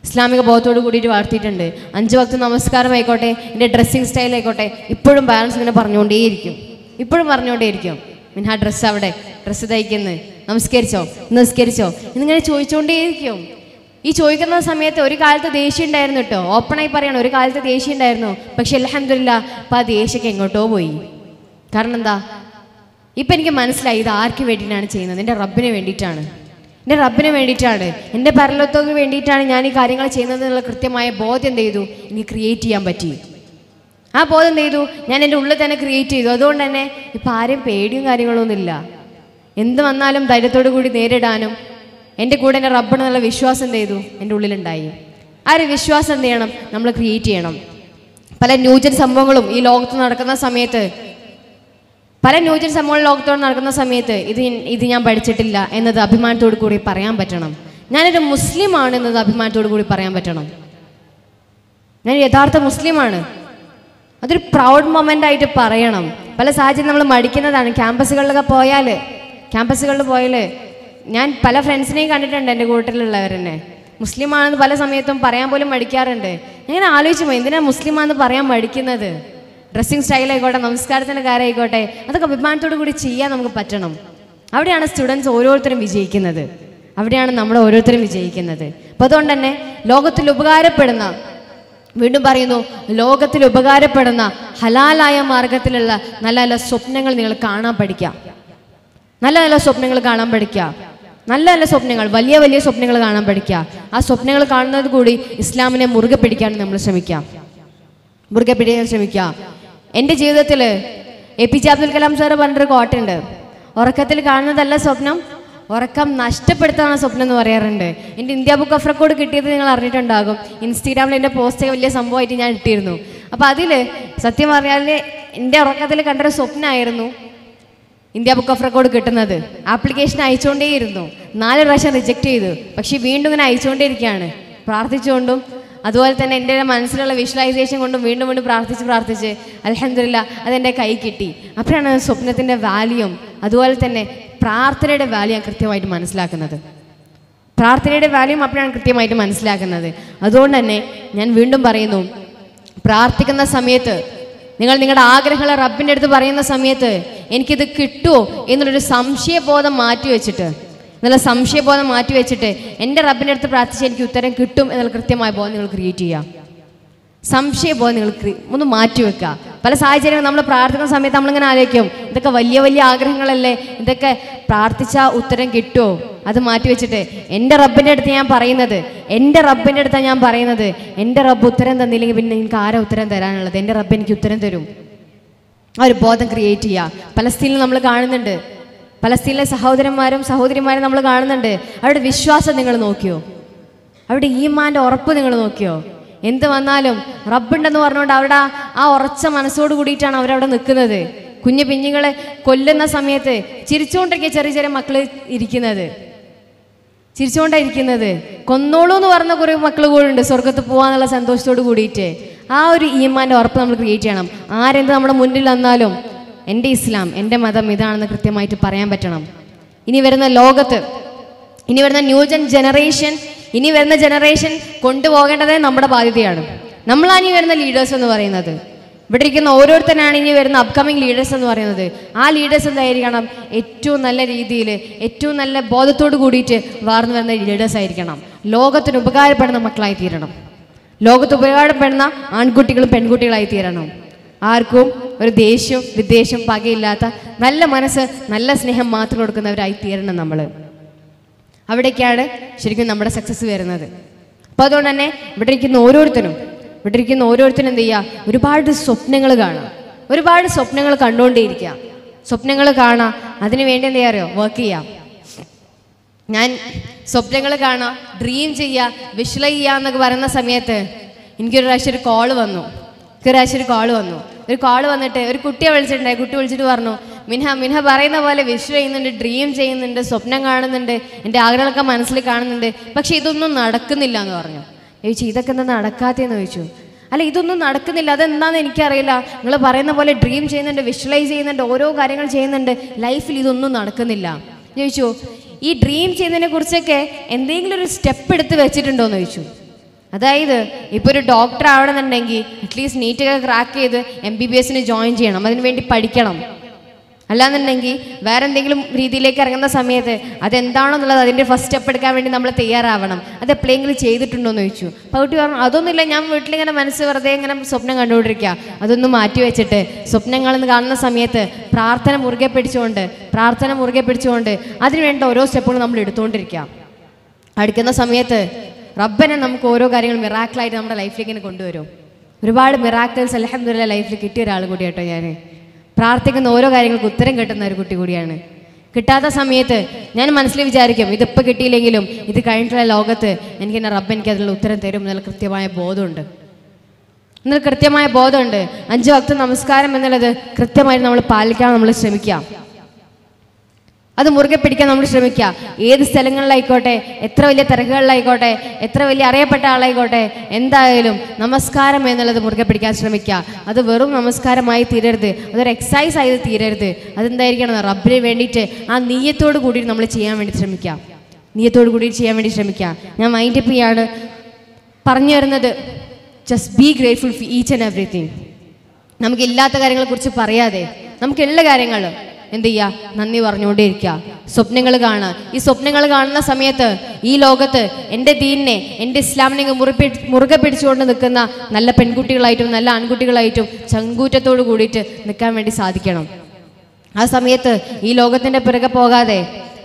ഇസ്ലാമിക ബോധത്തോട് കൂടിയിട്ട് വളർത്തിയിട്ടുണ്ട്. അഞ്ച് വക്ത നമസ്കാരം ആയിക്കോട്ടെ എന്റെ ഡ്രസ്സിങ് സ്റ്റൈൽ ആയിക്കോട്ടെ ഇപ്പോഴും ബാലൻസ് ഇങ്ങനെ പറഞ്ഞുകൊണ്ടേയിരിക്കും. ഇപ്പോഴും പറഞ്ഞുകൊണ്ടേയിരിക്കും. മിൻഹ ഡ്രസ്സ് അവിടെ ഡ്രസ്സ് തയ്ക്കുന്നത്. നമസ്കരിച്ചോ? നമസ്കരിച്ചോ? എന്നിങ്ങനെ ചോദിച്ചുകൊണ്ടേയിരിക്കും. ഈ ചോദിക്കുന്ന സമയത്ത് ഒരു കാലത്ത് ദേഷ്യം ഉണ്ടായിരുന്നു കേട്ടോ. ഓപ്പണായി പറയണം ഒരു കാലത്ത് ദേഷ്യം ഉണ്ടായിരുന്നു. പക്ഷെ അലഹമില്ല അപ്പം ആ ദേഷ്യമൊക്കെ എങ്ങോട്ടോ പോയി. കാരണം എന്താ? ഇപ്പം എനിക്ക് മനസ്സിലായി ഇത് ആർക്ക് വേണ്ടിയിട്ടാണ് ചെയ്യുന്നത്? എന്റെ റബ്ബിന് വേണ്ടിയിട്ടാണ്. എന്റെ റബ്ബിന് വേണ്ടിയിട്ടാണ്. എന്റെ പരലോകത്തോക്ക് വേണ്ടിയിട്ടാണ് ഞാൻ ഈ കാര്യങ്ങൾ ചെയ്യുന്നത് എന്നുള്ള കൃത്യമായ ബോധം എന്ത് ചെയ്തു? എനിക്ക് ക്രിയേറ്റ് ചെയ്യാൻ പറ്റി. ആ ബോധം എന്ത് ചെയ്തു? ഞാൻ എന്റെ ഉള്ളിൽ തന്നെ ക്രിയേറ്റ് ചെയ്തു. അതുകൊണ്ട് തന്നെ ഇപ്പം ആരും പേടിയും കാര്യങ്ങളൊന്നുമില്ല എന്ത് വന്നാലും ധൈര്യത്തോടു കൂടി നേരിടാനും എന്റെ കൂടെ എന്റെ റബ്ബിനെന്നുള്ള വിശ്വാസം എന്ത് ചെയ്തു? എന്റെ ഉള്ളിലുണ്ടായി. ആ ഒരു വിശ്വാസം എന്ത് ചെയ്യണം? നമ്മൾ ക്രിയേറ്റ് ചെയ്യണം. പല ന്യൂജൻ സംഭവങ്ങളും ഈ ലോകത്ത് നടക്കുന്ന സമയത്ത് പല ന്യൂജൻ സമൂഹ ലോക്ക്ഡൗൺ നടക്കുന്ന സമയത്ത് ഇത് ഇത് ഞാൻ പഠിച്ചിട്ടില്ല എന്നത് അഭിമാനത്തോടു കൂടി പറയാൻ പറ്റണം. ഞാനൊരു മുസ്ലിമാണ് എന്നത് അഭിമാനത്തോടു കൂടി പറയാൻ പറ്റണം. ഞാൻ യഥാർത്ഥ മുസ്ലിമാണ്. അതൊരു പ്രൗഡ് മൊമെന്റ് ആയിട്ട് പറയണം. പല സാഹചര്യം നമ്മൾ മടിക്കുന്നതാണ്. ക്യാമ്പസുകളിലൊക്കെ പോയാൽ ക്യാമ്പസുകളിൽ പോയാൽ ഞാൻ പല ഫ്രണ്ട്സിനെയും കണ്ടിട്ടുണ്ട് എന്റെ കൂട്ടിലുള്ളവരെന്നെ മുസ്ലിമാണെന്ന് പല സമയത്തും പറയാൻ പോലും മടിക്കാറുണ്ട്. ഞാൻ ആലോചിച്ചു പോയി എന്തിനാണ് മുസ്ലിമാണെന്ന് പറയാൻ മടിക്കുന്നത്? ഡ്രസ്സിങ് സ്റ്റൈലായിക്കോട്ടെ നമസ്കാരത്തിന്റെ കാര്യമായിക്കോട്ടെ അതൊക്കെ അഭിമാനത്തോടു കൂടി ചെയ്യാൻ നമുക്ക് പറ്റണം. അവിടെയാണ് സ്റ്റുഡൻസ് ഓരോരുത്തരും വിജയിക്കുന്നത്. അവിടെയാണ് നമ്മൾ ഓരോരുത്തരും വിജയിക്കുന്നത്. അപ്പോൾ അതുകൊണ്ട് തന്നെ ലോകത്തിൽ ഉപകാരപ്പെടുന്ന വീണ്ടും പറയുന്നു ലോകത്തിൽ ഉപകാരപ്പെടുന്ന ഹലാലായ മാർഗത്തിലുള്ള നല്ല നല്ല സ്വപ്നങ്ങൾ നിങ്ങൾ കാണാൻ പഠിക്കാം നല്ല നല്ല സ്വപ്നങ്ങൾ കാണാൻ പഠിക്കുക. നല്ല നല്ല സ്വപ്നങ്ങൾ വലിയ വലിയ സ്വപ്നങ്ങൾ കാണാൻ പഠിക്കുക. ആ സ്വപ്നങ്ങൾ കാണുന്നത് കൂടി ഇസ്ലാമിനെ മുറുകെ പിടിക്കാൻ നമ്മൾ ശ്രമിക്കാം മുറുകെ പിടിക്കാൻ ശ്രമിക്കുക. എന്റെ ജീവിതത്തിൽ A P J Abdul Kalam sir പറഞ്ഞൊരു കോട്ടുണ്ട് ഉറക്കത്തിൽ കാണുന്നതല്ല സ്വപ്നം ഉറക്കം നഷ്ടപ്പെടുത്താനാണ് സ്വപ്നം എന്ന് പറയാറുണ്ട്. എന്റെ ഇന്ത്യ ബുക്ക് ഓഫ് റെക്കോർഡ് കിട്ടിയത് നിങ്ങൾ അറിഞ്ഞിട്ടുണ്ടാകും. ഇൻസ്റ്റഗ്രാമിൽ എന്റെ പോസ്റ്റ് വലിയ സംഭവമായിട്ട് ഞാൻ ഇട്ടിരുന്നു. അപ്പോൾ അതിൽ സത്യം പറഞ്ഞാൽ എന്റെ ഉറക്കത്തിൽ കണ്ടൊരു സ്വപ്നമായിരുന്നു ഇന്ത്യ ബുക്ക് ഓഫ് റെക്കോർഡ് കിട്ടുന്നത്. ആപ്ലിക്കേഷൻ അയച്ചുകൊണ്ടേയിരുന്നു. നാല് പ്രാവശ്യം റിജക്റ്റ് ചെയ്തു. പക്ഷേ വീണ്ടും ഇങ്ങനെ അയച്ചുകൊണ്ടേയിരിക്കുകയാണ്. പ്രാർത്ഥിച്ചുകൊണ്ടും അതുപോലെ തന്നെ എന്റെ മനസ്സിലുള്ള വിഷ്വലൈസേഷൻ കൊണ്ടും വീണ്ടും വീണ്ടും പ്രാർത്ഥിച്ച് പ്രാർത്ഥിച്ച് അലഹമില്ല അതെന്റെ കൈ കിട്ടി. അപ്പോഴാണ് സ്വപ്നത്തിന്റെ വാല്യൂം അതുപോലെ തന്നെ പ്രാർത്ഥനയുടെ വാല്യൂ ഞാൻ കൃത്യമായിട്ട് മനസ്സിലാക്കുന്നത്. പ്രാർത്ഥനയുടെ വാല്യൂം അപ്പോഴാണ് കൃത്യമായിട്ട് മനസ്സിലാക്കുന്നത്. അതുകൊണ്ട് തന്നെ ഞാൻ വീണ്ടും പറയുന്നു പ്രാർത്ഥിക്കുന്ന സമയത്ത് നിങ്ങൾ നിങ്ങളുടെ ആഗ്രഹങ്ങളെ റബ്ബിന്റെ അടുത്ത് പറയുന്ന സമയത്ത് എനിക്കിത് കിട്ടുമോ എന്നുള്ളൊരു സംശയബോധം മാറ്റി വെച്ചിട്ട് എന്നുള്ള സംശയബോധം മാറ്റി വെച്ചിട്ട് എന്റെ റബ്ബിന്റെ അടുത്ത് പ്രാർത്ഥിച്ച് എനിക്ക് ഉത്തരം കിട്ടും എന്നുള്ള കൃത്യമായ ബോധം നിങ്ങൾ ക്രിയേറ്റ് ചെയ്യുക. സംശയബോധം നിങ്ങൾ ഒന്ന് മാറ്റി വെക്കുക. പല സാഹചര്യങ്ങളും നമ്മൾ പ്രാർത്ഥിക്കുന്ന സമയത്ത് നമ്മളിങ്ങനെ ആലോചിക്കും ഇതൊക്കെ വലിയ വലിയ ആഗ്രഹങ്ങളല്ലേ ഇതൊക്കെ പ്രാർത്ഥിച്ചാൽ ഉത്തരം കിട്ടുമോ അത് മാറ്റി വെച്ചിട്ട് എന്റെ റബ്ബിന്റെ അടുത്ത് ഞാൻ പറയുന്നത് എന്റെ റബ്ബിന്റെ അടുത്താണ് ഞാൻ പറയുന്നത് എന്റെ റബ്ബ് ഉത്തരം തന്നില്ലെങ്കിൽ പിന്നെ എനിക്ക് ആരാ ഉത്തരം തരാനുള്ളത്? എന്റെ റബ്ബ് എനിക്ക് ഉത്തരം തരും. ആ ഒരു ബോധം ക്രിയേറ്റ് ചെയ്യുക. പലസ്തീനിൽ നമ്മൾ കാണുന്നുണ്ട്. പലസ്തീനിലെ സഹോദരന്മാരും സഹോദരിമാരും നമ്മൾ കാണുന്നുണ്ട്. അവരുടെ വിശ്വാസം നിങ്ങൾ നോക്കിയോ? അവരുടെ ഈമാന്റെ ഉറപ്പ് നിങ്ങൾ നോക്കിയോ? എന്ത് വന്നാലും റബ്ബുണ്ടെന്ന് പറഞ്ഞുകൊണ്ട് അവിടെ ആ- ഉറച്ച മനസ്സോട് കൂടിയിട്ടാണ് അവരവിടെ നിൽക്കുന്നത്. കുഞ്ഞു പിഞ്ഞുങ്ങളെ കൊല്ലുന്ന സമയത്ത് ചിരിച്ചുകൊണ്ടിരിക്കുക ചെറിയ ചെറിയ മക്കൾ ഇരിക്കുന്നത്. ചിരിച്ചുകൊണ്ടായിരിക്കുന്നത് കൊന്നോളൂ എന്ന് പറഞ്ഞ കുറേ മക്കൾ കൂടെ ഉണ്ട്. സ്വർഗത്ത് പോകാന്നുള്ള സന്തോഷത്തോട് കൂടിയിട്ട് ആ ഒരു ഈമാന്റെ ഉറപ്പ് നമ്മൾ ക്രിയേറ്റ് ചെയ്യണം. ആരെന്ത് നമ്മുടെ മുന്നിൽ വന്നാലും എന്റെ ഇസ്ലാം എന്റെ മതം ഇതാണെന്ന് കൃത്യമായിട്ട് പറയാൻ പറ്റണം. ഇനി വരുന്ന ലോകത്ത് ഇനി വരുന്ന ന്യൂജൻ ജനറേഷൻ ഇനി വരുന്ന ജനറേഷൻ കൊണ്ടുപോകേണ്ടത് നമ്മുടെ ബാധ്യതയാണ്. നമ്മളാണ് ഇനി വരുന്ന ലീഡേഴ്സ് എന്ന് പറയുന്നത്. ഇവിടെ ഇരിക്കുന്ന ഓരോരുത്തരാണ് ഇനി വരുന്ന അപ്കമിങ് ലീഡേഴ്സ് എന്ന് പറയുന്നത്. ആ ലീഡേഴ്സ് എന്തായിരിക്കണം? ഏറ്റവും നല്ല രീതിയിൽ ഏറ്റവും നല്ല ബോധത്തോട് കൂടിയിട്ട് വാർന്നു വരുന്ന ലീഡേഴ്സ് ആയിരിക്കണം. ലോകത്തിന് ഉപകാരപ്പെടുന്ന മക്കളായി തീരണം. ലോകത്ത് ഉപകാരപ്പെടുന്ന ആൺകുട്ടികളും പെൺകുട്ടികളായി തീരണം. ആർക്കും ഒരു ദേഷ്യവും വിദ്വേഷം പകയില്ലാത്ത നല്ല മനസ്സ് നല്ല സ്നേഹം മാത്രം കൊടുക്കുന്നവരായി തീരണം നമ്മൾ അവിടേക്കാണ് ശരിക്കും നമ്മുടെ സക്സസ് വരുന്നത്. അപ്പോൾ അതുകൊണ്ട് തന്നെ ഇവിടെ ഇരിക്കുന്ന ഓരോരുത്തരും ഇവിടെ ഇരിക്കുന്ന ഓരോരുത്തരും എന്ത് ചെയ്യുക ഒരുപാട് സ്വപ്നങ്ങൾ കാണുക ഒരുപാട് സ്വപ്നങ്ങൾ കണ്ടുകൊണ്ടേയിരിക്കുക. സ്വപ്നങ്ങൾ കാണാം. അതിന് വേണ്ടി എന്ത് ചെയ്യാറിയോ? വർക്ക് ചെയ്യാം. ഞാൻ സ്വപ്നങ്ങൾ കാണാം ഡ്രീം ചെയ്യുക വിഷ്വലൈ ചെയ്യുക എന്നൊക്കെ പറയുന്ന സമയത്ത് എനിക്കൊരു പ്രാവശ്യം ഒരു കോൾ വന്നു. എനിക്കൊരു പ്രാവശ്യം ഒരു കോൾ വന്നു. ഒരു കോൾ വന്നിട്ട് ഒരു കുട്ടിയെ വിളിച്ചിട്ടുണ്ടായി. കുട്ടി വിളിച്ചിട്ട് പറഞ്ഞു മിൻഹ മിൻഹ പറയുന്ന പോലെ വിഷ് ചെയ്യുന്നുണ്ട് ഡ്രീം ചെയ്യുന്നുണ്ട് സ്വപ്നം കാണുന്നുണ്ട് എന്റെ ആഗ്രഹങ്ങളൊക്കെ മനസ്സിൽ കാണുന്നുണ്ട്. പക്ഷേ ഇതൊന്നും നടക്കുന്നില്ല എന്ന് പറഞ്ഞു. ചോദിച്ചു ഇതൊക്കെ എന്താ നടക്കാത്തതെന്ന് ചോദിച്ചു. അല്ല ഇതൊന്നും നടക്കുന്നില്ല. അതെന്താന്ന് എനിക്കറിയില്ല. നിങ്ങൾ പറയുന്ന പോലെ ഡ്രീം ചെയ്യുന്നുണ്ട് വിഷ്വലൈസ് ചെയ്യുന്നുണ്ട് ഓരോ കാര്യങ്ങൾ ചെയ്യുന്നുണ്ട്. ലൈഫിൽ ഇതൊന്നും നടക്കുന്നില്ല. ചോദിച്ചു ഈ ഡ്രീം ചെയ്യുന്നതിനെ കുറിച്ചൊക്കെ എന്തെങ്കിലും ഒരു സ്റ്റെപ്പ് എടുത്ത് വെച്ചിട്ടുണ്ടോ എന്ന് ചോദിച്ചു. അതായത് ഇപ്പോൾ ഒരു ഡോക്ടർ ആവണമെന്നുണ്ടെങ്കിൽ അറ്റ്ലീസ്റ്റ് നീറ്റൊക്കെ ക്രാക്ക് ചെയ്ത് എം ബി ബി എസിന് ജോയിൻ ചെയ്യണം അതിന് വേണ്ടി പഠിക്കണം. അല്ലാന്നുണ്ടെങ്കിൽ വേറെ എന്തെങ്കിലും രീതിയിലേക്ക് ഇറങ്ങുന്ന സമയത്ത് അതെന്താണെന്നുള്ളത് അതിന്റെ ഫസ്റ്റ് സ്റ്റെപ്പ് എടുക്കാൻ വേണ്ടി നമ്മൾ തയ്യാറാവണം. അത് എപ്പോഴെങ്കിലും ചെയ്തിട്ടുണ്ടോ എന്ന് ചോദിച്ചു അപ്പോൾ കുട്ടി പറഞ്ഞു അതൊന്നുമില്ല ഞാൻ വീട്ടിലിങ്ങനെ മനസ്സ് വെറുതെ ഇങ്ങനെ സ്വപ്നം കണ്ടുകൊണ്ടിരിക്കുക അതൊന്നും മാറ്റി വെച്ചിട്ട് സ്വപ്നങ്ങളെന്ന് കാണുന്ന സമയത്ത് പ്രാർത്ഥന മുറുകെ പിടിച്ചുകൊണ്ട് പ്രാർത്ഥന മുറുകെ പിടിച്ചുകൊണ്ട് അതിനുവേണ്ട ഓരോ സ്റ്റെപ്പുകളും നമ്മൾ എടുത്തുകൊണ്ടിരിക്കുക അടുക്കുന്ന സമയത്ത് റബ്ബനെ നമുക്ക് ഓരോ കാര്യങ്ങൾ മിറാക്കിളായിട്ട് നമ്മുടെ ലൈഫിലേക്ക് ഇങ്ങനെ കൊണ്ടുവരും. ഒരുപാട് മിറാക്കിൾസ് അലഹമ്മദില്ല ലൈഫിൽ കിട്ടിയ ഒരാൾ കൂടി കേട്ടോ ഞാൻ പ്രാർത്ഥിക്കുന്ന ഓരോ കാര്യങ്ങൾക്ക് ഉത്തരം കിട്ടുന്ന ഒരു കുട്ടി കൂടിയാണ്. കിട്ടാത്ത സമയത്ത് ഞാൻ മനസ്സിൽ വിചാരിക്കും ഇതിപ്പോൾ കിട്ടിയില്ലെങ്കിലും ഇത് കഴിഞ്ഞിട്ടുള്ള ലോകത്ത് എനിക്ക് എന്നെ റബ്ബ് എനിക്ക് അതിനുള്ള ഉത്തരം തരും എന്നുള്ള കൃത്യമായ ബോധമുണ്ട്. എന്നുള്ള കൃത്യമായ ബോധമുണ്ട്. അഞ്ച് വക്ത നമസ്കാരം എന്നുള്ളത് കൃത്യമായിട്ട് നമ്മൾ പാലിക്കാൻ നമ്മൾ ശ്രമിക്കാം. അത് മുറുകെ പിടിക്കാൻ നമ്മൾ ശ്രമിക്കുക. ഏത് സ്ഥലങ്ങളിലായിക്കോട്ടെ എത്ര വലിയ തിരക്കുകളിലായിക്കോട്ടെ എത്ര വലിയ അറിയപ്പെട്ട ആളായിക്കോട്ടെ എന്തായാലും നമസ്കാരം എന്നുള്ളത് മുറുകെ പിടിക്കാൻ ശ്രമിക്കുക. അത് വെറും നമസ്കാരമായി തീരരുത്. അതൊരു എക്സസൈസ് ആയി തീരരുത്. അതെന്തായിരിക്കണം? റബ്ബിന് വേണ്ടിയിട്ട് ആ നീയത്തോട് കൂടി നമ്മൾ ചെയ്യാൻ വേണ്ടി ശ്രമിക്കുക. നീയത്തോട് കൂടി ചെയ്യാൻ വേണ്ടി ശ്രമിക്കുക. ഞാൻ മൈൻഡ് ചെയ്യാണ് പറഞ്ഞു വരുന്നത്. Just be grateful for each and everything നമുക്കില്ലാത്ത കാര്യങ്ങളെക്കുറിച്ച് പറയാതെ നമുക്കുള്ള കാര്യങ്ങൾ എന്ത് ചെയ്യുക നന്ദി പറഞ്ഞുകൊണ്ടേയിരിക്കുക സ്വപ്നങ്ങൾ കാണുക. ഈ സ്വപ്നങ്ങൾ കാണുന്ന സമയത്ത് ഈ ലോകത്ത് എന്റെ ദീനിനെ എന്റെ ഇസ്ലാമിനെ മുറുപി മുറുകെ പിടിച്ചുകൊണ്ട് നിൽക്കുന്ന നല്ല പെൺകുട്ടികളായിട്ടും നല്ല ആൺകുട്ടികളായിട്ടും ചങ്കൂറ്റത്തോട് കൂടിയിട്ട് നിൽക്കാൻ വേണ്ടി സാധിക്കണം. ആ സമയത്ത് ഈ ലോകത്തിന്റെ പിറകെ പോകാതെ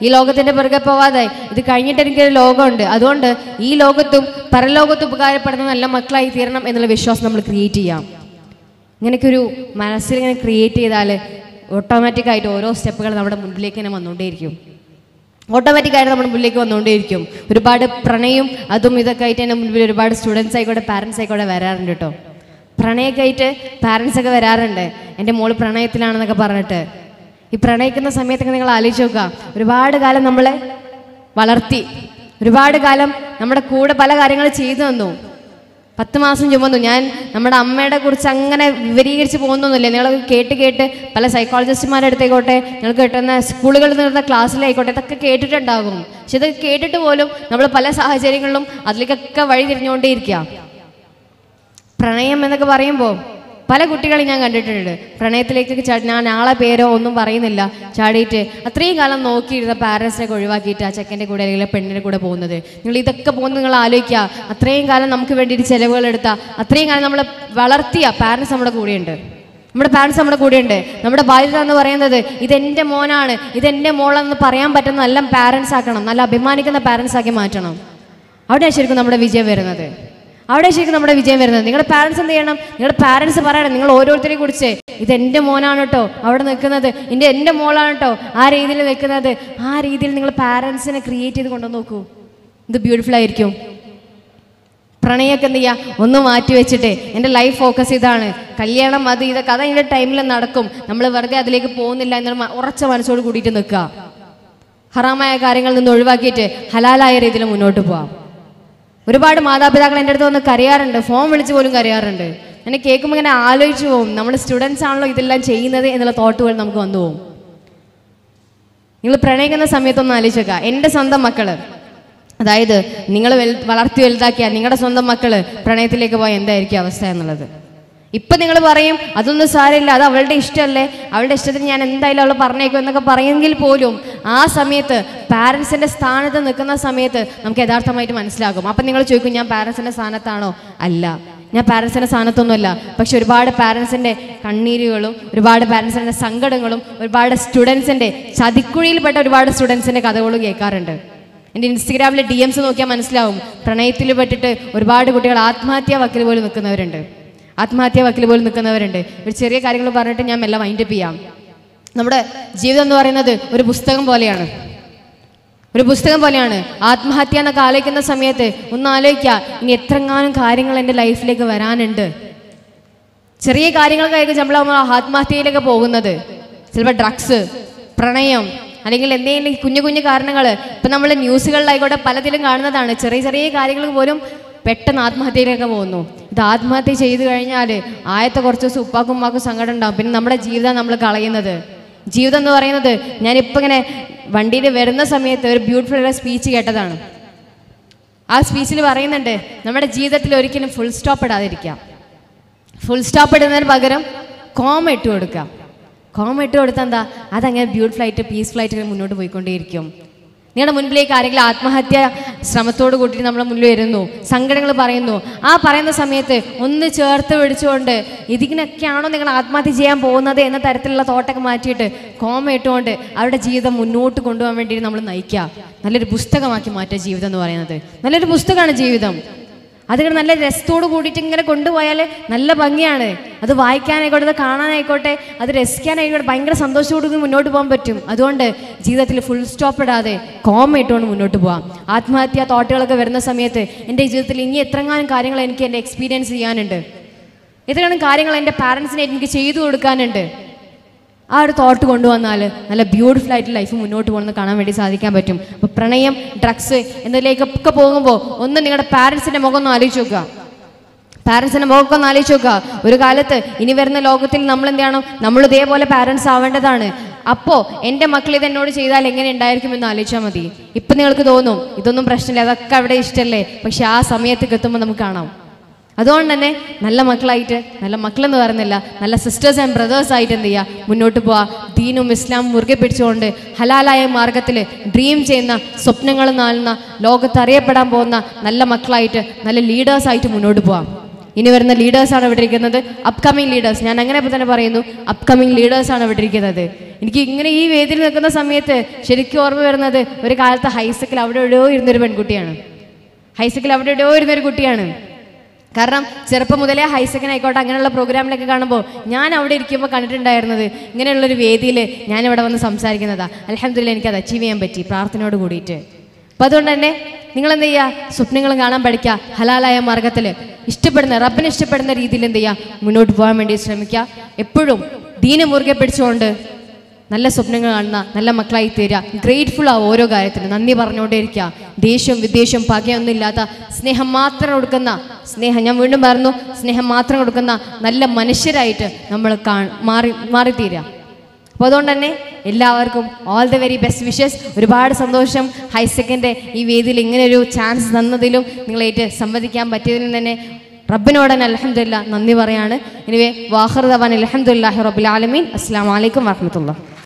ഈ ലോകത്തിന്റെ പിറകെ പോവാതെ ഇത് കഴിഞ്ഞിട്ട് എനിക്കൊരു ലോകമുണ്ട്. അതുകൊണ്ട് ഈ ലോകത്തും പരലോകത്തും ഉപകാരപ്പെടുന്ന നല്ല മക്കളായി തീരണം എന്നുള്ള വിശ്വാസം നമ്മൾ ക്രിയേറ്റ് ചെയ്യാം. ഇങ്ങനെയൊക്കെ ഒരു മനസ്സിൽ ഇങ്ങനെ ക്രിയേറ്റ് ചെയ്താൽ ഓട്ടോമാറ്റിക്കായിട്ട് ഓരോ സ്റ്റെപ്പുകൾ നമ്മുടെ മുന്നിലേക്ക് തന്നെ വന്നുകൊണ്ടേയിരിക്കും. ഓട്ടോമാറ്റിക്കായിട്ട് നമ്മുടെ മുന്നിലേക്ക് വന്നുകൊണ്ടേയിരിക്കും. ഒരുപാട് പ്രണയം അതും ഇതൊക്കെ ആയിട്ട് എന്റെ മുൻപിൽ ഒരുപാട് സ്റ്റുഡൻസ് ആയിക്കോട്ടെ പാരൻസ് ആയിക്കോട്ടെ വരാറുണ്ട് കേട്ടോ. പ്രണയമൊക്കെ ആയിട്ട് പാരൻസ് ഒക്കെ വരാറുണ്ട്. എന്റെ മോൾ പ്രണയത്തിലാണെന്നൊക്കെ പറഞ്ഞിട്ട്. ഈ പ്രണയിക്കുന്ന സമയത്തൊക്കെ നിങ്ങൾ ആലോചിച്ച് നോക്കുക. ഒരുപാട് കാലം നമ്മളെ വളർത്തി. ഒരുപാട് കാലം നമ്മുടെ കൂടെ പല കാര്യങ്ങൾ ചെയ്തു തന്നു. പത്ത് മാസം ചുമന്നു. ഞാൻ നമ്മുടെ അമ്മയുടെ കുറിച്ച് അങ്ങനെ വിവരീകരിച്ച് പോകുന്നൊന്നുമില്ല. നിങ്ങൾ കേട്ട് കേട്ട് പല സൈക്കോളജിസ്റ്റുമാരുടെ അടുത്തേക്കോട്ടെ നിങ്ങൾ കേട്ടുന്ന സ്കൂളുകളിൽ നിന്ന് ക്ലാസ്സിലായിക്കോട്ടെ ഇതൊക്കെ കേട്ടിട്ടുണ്ടാകും. പക്ഷെ ഇത് കേട്ടിട്ട് പോലും നമ്മൾ പല സാഹചര്യങ്ങളിലും അതിലേക്കൊക്കെ വഴി തിരിഞ്ഞുകൊണ്ടേയിരിക്കുക. പ്രണയം എന്നൊക്കെ പറയുമ്പോൾ പല കുട്ടികളെ ഞാൻ കണ്ടിട്ടുണ്ട്. പ്രണയത്തിലേക്ക് ചാടി ഞാൻ ആളെ പേരോ ഒന്നും പറയുന്നില്ല. ചാടിയിട്ട് അത്രയും കാലം നോക്കിയിരുന്ന പാരൻസിനെ ഒഴിവാക്കിയിട്ട് ആ ചെക്കന്റെ കൂടെ അല്ലെങ്കിൽ പെണ്ണിന്റെ കൂടെ പോകുന്നത്. നിങ്ങൾ ഇതൊക്കെ പോകുന്ന നിങ്ങൾ ആലോചിക്കുക. അത്രയും കാലം നമുക്ക് വേണ്ടിയിട്ട് ചിലവുകൾ എടുത്ത അത്രയും കാലം നമ്മൾ വളർത്തിയ പാരൻസ് നമ്മുടെ കൂടെയുണ്ട്. നമ്മുടെ പാരൻസ് നമ്മുടെ കൂടെയുണ്ട്. നമ്മുടെ ബാധ്യത എന്ന് പറയുന്നത് ഇതെന്റെ മോനാണ് ഇതെന്റെ മോളെന്ന് പറയാൻ പറ്റുന്ന നല്ല പാരൻസ് ആക്കണം നല്ല അഭിമാനിക്കുന്ന പാരൻസ് ആക്കി മാറ്റണം. അവിടെയാണ് ശരിക്കും നമ്മുടെ വിജയം വരുന്നത്. അവിടെ ശരിക്കും നമ്മുടെ വിജയം വരുന്നത്. നിങ്ങളുടെ പാരൻസ് എന്ത് ചെയ്യണം? നിങ്ങളുടെ പാരൻസ് പറയണം. നിങ്ങൾ ഓരോരുത്തരെ കുറിച്ച്. ഇത് എന്റെ മോനാണ് കേട്ടോ അവിടെ നിൽക്കുന്നത്. എന്റെ എന്റെ മോളാണ് കേട്ടോ ആ രീതിയിൽ നിൽക്കുന്നത്. ആ രീതിയിൽ നിങ്ങൾ പാരൻസിനെ ക്രിയേറ്റ് ചെയ്ത് കൊണ്ടുവന്ന് നോക്കൂ. ഇത് ബ്യൂട്ടിഫുൾ ആയിരിക്കും. പ്രണയമൊക്കെ എന്ത് ചെയ്യുക ഒന്ന് മാറ്റി വെച്ചിട്ട് എന്റെ ലൈഫ് ഫോക്കസ് ഇതാണ്. കല്യാണം അത് ഇതൊക്കെ അത് അതിന്റെ ടൈമിൽ നടക്കും. നമ്മൾ വെറുതെ അതിലേക്ക് പോകുന്നില്ല എന്നൊരു ഉറച്ച മനസ്സോട് കൂടിയിട്ട് നിൽക്കുക. ഹറാമായ കാര്യങ്ങളിൽ നിന്ന് ഒഴിവാക്കിയിട്ട് ഹലാലായ രീതിയിൽ മുന്നോട്ട് പോവാം. ഒരുപാട് മാതാപിതാക്കൾ എന്റെ അടുത്ത് വന്ന് കരയാറുണ്ട്. ഫോൺ വിളിച്ച് പോലും കരയാറുണ്ട്. എന്നെ കേൾക്കുമ്പോൾ ഇങ്ങനെ ആലോചിച്ചു പോകും നമ്മൾ സ്റ്റുഡൻസ് ആണല്ലോ ഇതെല്ലാം ചെയ്യുന്നത് എന്നുള്ള തോട്ടുകൾ നമുക്ക് വന്നു പോകും നിങ്ങൾ പ്രണയിക്കുന്ന സമയത്തൊന്ന് ആലോചിച്ചേക്ക. എന്റെ സ്വന്തം മക്കൾ. അതായത് നിങ്ങൾ വളർത്തി വലുതാക്കിയ നിങ്ങളുടെ സ്വന്തം മക്കൾ പ്രണയത്തിലേക്ക് പോയാൽ എന്തായിരിക്കും അവസ്ഥ എന്നുള്ളത്? ഇപ്പൊ നിങ്ങൾ പറയും അതൊന്നും സാരമില്ല അത് അവളുടെ ഇഷ്ടമല്ലേ? അവളുടെ ഇഷ്ടത്തിന് ഞാൻ എന്തായാലും അവൾ പറഞ്ഞേക്കും എന്നൊക്കെ പറയുമെങ്കിൽ പോലും ആ സമയത്ത് പാരൻസിന്റെ സ്ഥാനത്ത് നിൽക്കുന്ന സമയത്ത് നമുക്ക് യഥാർത്ഥമായിട്ട് മനസ്സിലാകും. അപ്പം നിങ്ങൾ ചോദിക്കും ഞാൻ പാരൻസിന്റെ സ്ഥാനത്താണോ? അല്ല. ഞാൻ പാരൻസിന്റെ സ്ഥാനത്തൊന്നുമല്ല. പക്ഷെ ഒരുപാട് പാരൻസിന്റെ കണ്ണീരുകളും ഒരുപാട് പാരൻസിന്റെ സങ്കടങ്ങളും ഒരുപാട് സ്റ്റുഡൻസിന്റെ ചതിക്കുഴിയിൽപ്പെട്ട ഒരുപാട് സ്റ്റുഡൻസിന്റെ കഥകളും കേൾക്കാറുണ്ട്. എന്റെ ഇൻസ്റ്റഗ്രാമിലെ ഡി എംസ് നോക്കിയാൽ മനസ്സിലാവും. പ്രണയത്തിൽ പെട്ടിട്ട് ഒരുപാട് കുട്ടികൾ ആത്മഹത്യാ വക്കിൽ പോലും നിൽക്കുന്നവരുണ്ട്. ആത്മഹത്യാ വക്കിൽ പോലും നിൽക്കുന്നവരുണ്ട്. ഒരു ചെറിയ കാര്യങ്ങൾ പറഞ്ഞിട്ട് ഞാൻ മെല്ലെ വൈൻഡപ്പ് ചെയ്യാം. നമ്മുടെ ജീവിതം എന്ന് പറയുന്നത് ഒരു പുസ്തകം പോലെയാണ്. ഒരു പുസ്തകം പോലെയാണ്. ആത്മഹത്യ എന്നൊക്കെ ആലോചിക്കുന്ന സമയത്ത് ഒന്ന് ആലോചിക്കുക ഇനി എത്രങ്ങാനും കാര്യങ്ങൾ എന്റെ ലൈഫിലേക്ക് വരാനുണ്ട്. ചെറിയ കാര്യങ്ങൾക്കായിരിക്കും നമ്മൾ ആത്മഹത്യയിലേക്ക് പോകുന്നത്. ചിലപ്പോൾ ഡ്രഗ്സ് പ്രണയം അല്ലെങ്കിൽ എന്തെങ്കിലും കുഞ്ഞു കുഞ്ഞു കാരണങ്ങൾ. ഇപ്പം നമ്മൾ ന്യൂസുകളിലായിക്കോട്ടെ പലതിലും കാണുന്നതാണ്. ചെറിയ ചെറിയ കാര്യങ്ങൾ പോലും പെട്ടെന്ന് ആത്മഹത്യയിലേക്ക് പോകുന്നു. ഇത് ആത്മഹത്യ ചെയ്തു കഴിഞ്ഞാൽ ആയത്തെ കുറച്ച് ദിവസം ഉപ്പാക്കും ഉമ്മാക്കും സങ്കടം ഉണ്ടാകും പിന്നെ നമ്മുടെ ജീവിതം നമ്മൾ കളയുന്നത്. ജീവിതം എന്ന് പറയുന്നത് ഞാനിപ്പോൾ ഇങ്ങനെ വണ്ടിയിൽ വരുന്ന സമയത്ത് ഒരു ബ്യൂട്ടിഫുൾ സ്പീച്ച് കേട്ടതാണ്. ആ സ്പീച്ചിൽ പറയുന്നുണ്ട് നമ്മുടെ ജീവിതത്തിൽ ഒരിക്കലും ഫുൾ സ്റ്റോപ്പ് ഇടാതിരിക്കാം ഫുൾ സ്റ്റോപ്പ് ഇടുന്നതിന് പകരം കോമ ഇട്ട് കൊടുക്കാം കോമ ഇട്ട് കൊടുത്താൽ എന്താ? അതങ്ങനെ ബ്യൂട്ടിഫുൾ ആയിട്ട് പീസ്ഫുൾ ആയിട്ട് മുന്നോട്ട് പോയിക്കൊണ്ടേയിരിക്കും. നിങ്ങളുടെ മുൻപിലേക്ക് ആരെങ്കിലും ആത്മഹത്യ ശ്രമത്തോട് കൂട്ടിയിട്ട് നമ്മുടെ മുന്നിൽ വരുന്നു സങ്കടങ്ങൾ പറയുന്നു ആ പറയുന്ന സമയത്ത് ഒന്ന് ചേർത്ത് പിടിച്ചുകൊണ്ട് ഇതിനൊക്കെയാണോ നിങ്ങൾ ആത്മഹത്യ ചെയ്യാൻ പോകുന്നത് എന്ന തരത്തിലുള്ള തോട്ടൊക്കെ മാറ്റിയിട്ട് കോമ ഇട്ടുകൊണ്ട് അവരുടെ ജീവിതം മുന്നോട്ട് കൊണ്ടുപോകാൻ വേണ്ടി നമ്മൾ നയിക്കുക. നല്ലൊരു പുസ്തകമാക്കി മാറ്റുക ജീവിതം എന്ന് പറയുന്നത്. നല്ലൊരു പുസ്തകമാണ് ജീവിതം. അതിങ്ങനെ നല്ല രസത്തോട് കൂടിയിട്ട് ഇങ്ങനെ കൊണ്ടുപോയാൽ നല്ല ഭംഗിയാണ്. അത് വായിക്കാനായിക്കോട്ടെ അത് കാണാനായിക്കോട്ടെ അത് രസിക്കാനായിക്കോട്ടെ ഭയങ്കര സന്തോഷത്തോടു കൂടി മുന്നോട്ട് പോകാൻ പറ്റും. അതുകൊണ്ട് ജീവിതത്തിൽ ഫുൾ സ്റ്റോപ്പ് ഇടാതെ കോമ ഇട്ടുകൊണ്ട് മുന്നോട്ട് പോകാം ആത്മഹത്യ തോട്ടുകളൊക്കെ വരുന്ന സമയത്ത് എന്റെ ജീവിതത്തിൽ ഇനി എത്രങ്ങാനും കാര്യങ്ങൾ എനിക്ക് എന്റെ എക്സ്പീരിയൻസ് ചെയ്യാനുണ്ട്. എത്രയാണ് കാര്യങ്ങൾ എന്റെ പാരൻസിനെ എനിക്ക് ചെയ്തു കൊടുക്കാനുണ്ട്. ആ ഒരു തോട്ട് കൊണ്ടുവന്നാൽ നല്ല ബ്യൂട്ടിഫുൾ ആയിട്ട് ലൈഫ് മുന്നോട്ട് പോകുന്നത് കാണാൻ വേണ്ടി സാധിക്കാൻ പറ്റും. അപ്പോൾ പ്രണയം ഡ്രഗ്സ് എന്നതിലേക്കൊക്കെ പോകുമ്പോൾ ഒന്ന് നിങ്ങളുടെ പാരൻസിന്റെ മുഖം ഒന്ന് ആലോചിച്ച് നോക്കുക. പാരൻസിന്റെ മുഖമൊക്കെ ഒന്ന് ആലോചിച്ച് നോക്കുക. ഒരു കാലത്ത് ഇനി വരുന്ന ലോകത്തിൽ നമ്മൾ എന്ത് ചെയ്യണം? നമ്മൾ ഇതേപോലെ പാരൻസ് ആവേണ്ടതാണ്. അപ്പോൾ എന്റെ മക്കൾ ഇതെന്നോട് ചെയ്താൽ എങ്ങനെ ഉണ്ടായിരിക്കും എന്ന് ആലോചിച്ചാൽ മതി. ഇപ്പം നിങ്ങൾക്ക് തോന്നും ഇതൊന്നും പ്രശ്നമില്ല അതൊക്കെ അവിടെ ഇഷ്ടമല്ലേ പക്ഷെ ആ സമയത്തേക്ക് എത്തുമ്പോൾ നമുക്ക് കാണാം. അതുകൊണ്ട് തന്നെ നല്ല മക്കളായിട്ട് നല്ല മക്കളെന്ന് പറയുന്നില്ല നല്ല സിസ്റ്റേഴ്സ് ആൻഡ് ബ്രദേഴ്സ് ആയിട്ട് എന്ത് ചെയ്യുക മുന്നോട്ട് പോവുക ദീനും ഇസ്ലാം മുറുകെ പിടിച്ചുകൊണ്ട് ഹലാലായ മാർഗത്തിൽ ഡ്രീം ചെയ്യുന്ന സ്വപ്നങ്ങൾ നാളുന്ന ലോകത്ത് അറിയപ്പെടാൻ പോകുന്ന നല്ല മക്കളായിട്ട് നല്ല ലീഡേഴ്സായിട്ട് മുന്നോട്ട് പോവാം. ഇനി വരുന്ന ലീഡേഴ്സാണ് ഇവിടെ ഇരിക്കുന്നത്. അപ്കമിങ് ലീഡേഴ്സ് ഞാൻ അങ്ങനെ ഇപ്പോൾ തന്നെ പറയുന്നു. അപ്കമിങ് ലീഡേഴ്സാണ് ഇവിടെ ഇരിക്കുന്നത്. എനിക്ക് ഇങ്ങനെ ഈ വേദിയിൽ നിൽക്കുന്ന സമയത്ത് ശരിക്കും ഓർമ്മ വരുന്നത് ഒരു കാലത്ത് ഹൈസക്കിൽ അവിടെ എവിടെയോ ഇരുന്നൊരു പെൺകുട്ടിയാണ്. ഹൈസക്കിൽ അവിടെ എവിടെയോ ഇരുന്നൊരു കുട്ടിയാണ്. കാരണം ചെറുപ്പം മുതലേ ഹൈസെക്കൻ ആയിക്കോട്ടെ അങ്ങനെയുള്ള പ്രോഗ്രാമിലൊക്കെ കാണുമ്പോൾ ഞാൻ അവിടെ ഇരിക്കുമ്പോൾ കണ്ടിട്ടുണ്ടായിരുന്നത് ഇങ്ങനെയുള്ളൊരു വേദിയിൽ ഞാനിവിടെ വന്ന് സംസാരിക്കുന്നതാ. അലഹമില്ല എനിക്കത് അച്ചീവ് ചെയ്യാൻ പറ്റി പ്രാർത്ഥനയോട് കൂടിയിട്ട്. അപ്പം അതുകൊണ്ട് തന്നെ നിങ്ങൾ എന്ത് ചെയ്യുക സ്വപ്നങ്ങൾ കാണാൻ പഠിക്കുക ഹലാലായ മാർഗത്തിൽ ഇഷ്ടപ്പെടുന്ന റബ്ബിന് ഇഷ്ടപ്പെടുന്ന രീതിയിൽ എന്ത് ചെയ്യുക മുന്നോട്ട് പോകാൻ വേണ്ടി ശ്രമിക്കുക എപ്പോഴും ദീന മുറുകെ പിടിച്ചുകൊണ്ട് നല്ല സ്വപ്നങ്ങൾ കാണുന്ന നല്ല മക്കളായി തീരുക ഗ്രേറ്റ്ഫുൾ ആ ഓരോ കാര്യത്തിനും നന്ദി പറഞ്ഞുകൊണ്ടേ ഇരിക്കുക ദേഷ്യം വിദ്വേഷം പകയൊന്നും ഇല്ലാത്ത സ്നേഹം മാത്രം കൊടുക്കുന്ന സ്നേഹം. ഞാൻ വീണ്ടും പറഞ്ഞു സ്നേഹം മാത്രം കൊടുക്കുന്ന നല്ല മനുഷ്യരായിട്ട് നമ്മൾ കാ മാറി മാറിത്തീരുക അപ്പോൾ അതുകൊണ്ട് തന്നെ എല്ലാവർക്കും all the very best wishes ഒരുപാട് സന്തോഷം. ഹൈസെക്കന്റെ ഈ വേദിയിൽ ഇങ്ങനൊരു ചാൻസ് തന്നതിലും നിങ്ങളായിട്ട് സംവദിക്കാൻ പറ്റിയതിലും തന്നെ റബ്ബിനോടൻ അലഹമില്ല നന്ദി പറയാണ്. ഇനിവേ വാഹർ തവാൻ അലഹമുല്ലാഹി റബുലാലമീൻ അസ്സാം വലൈക്കും വാഹമത്തുള്ള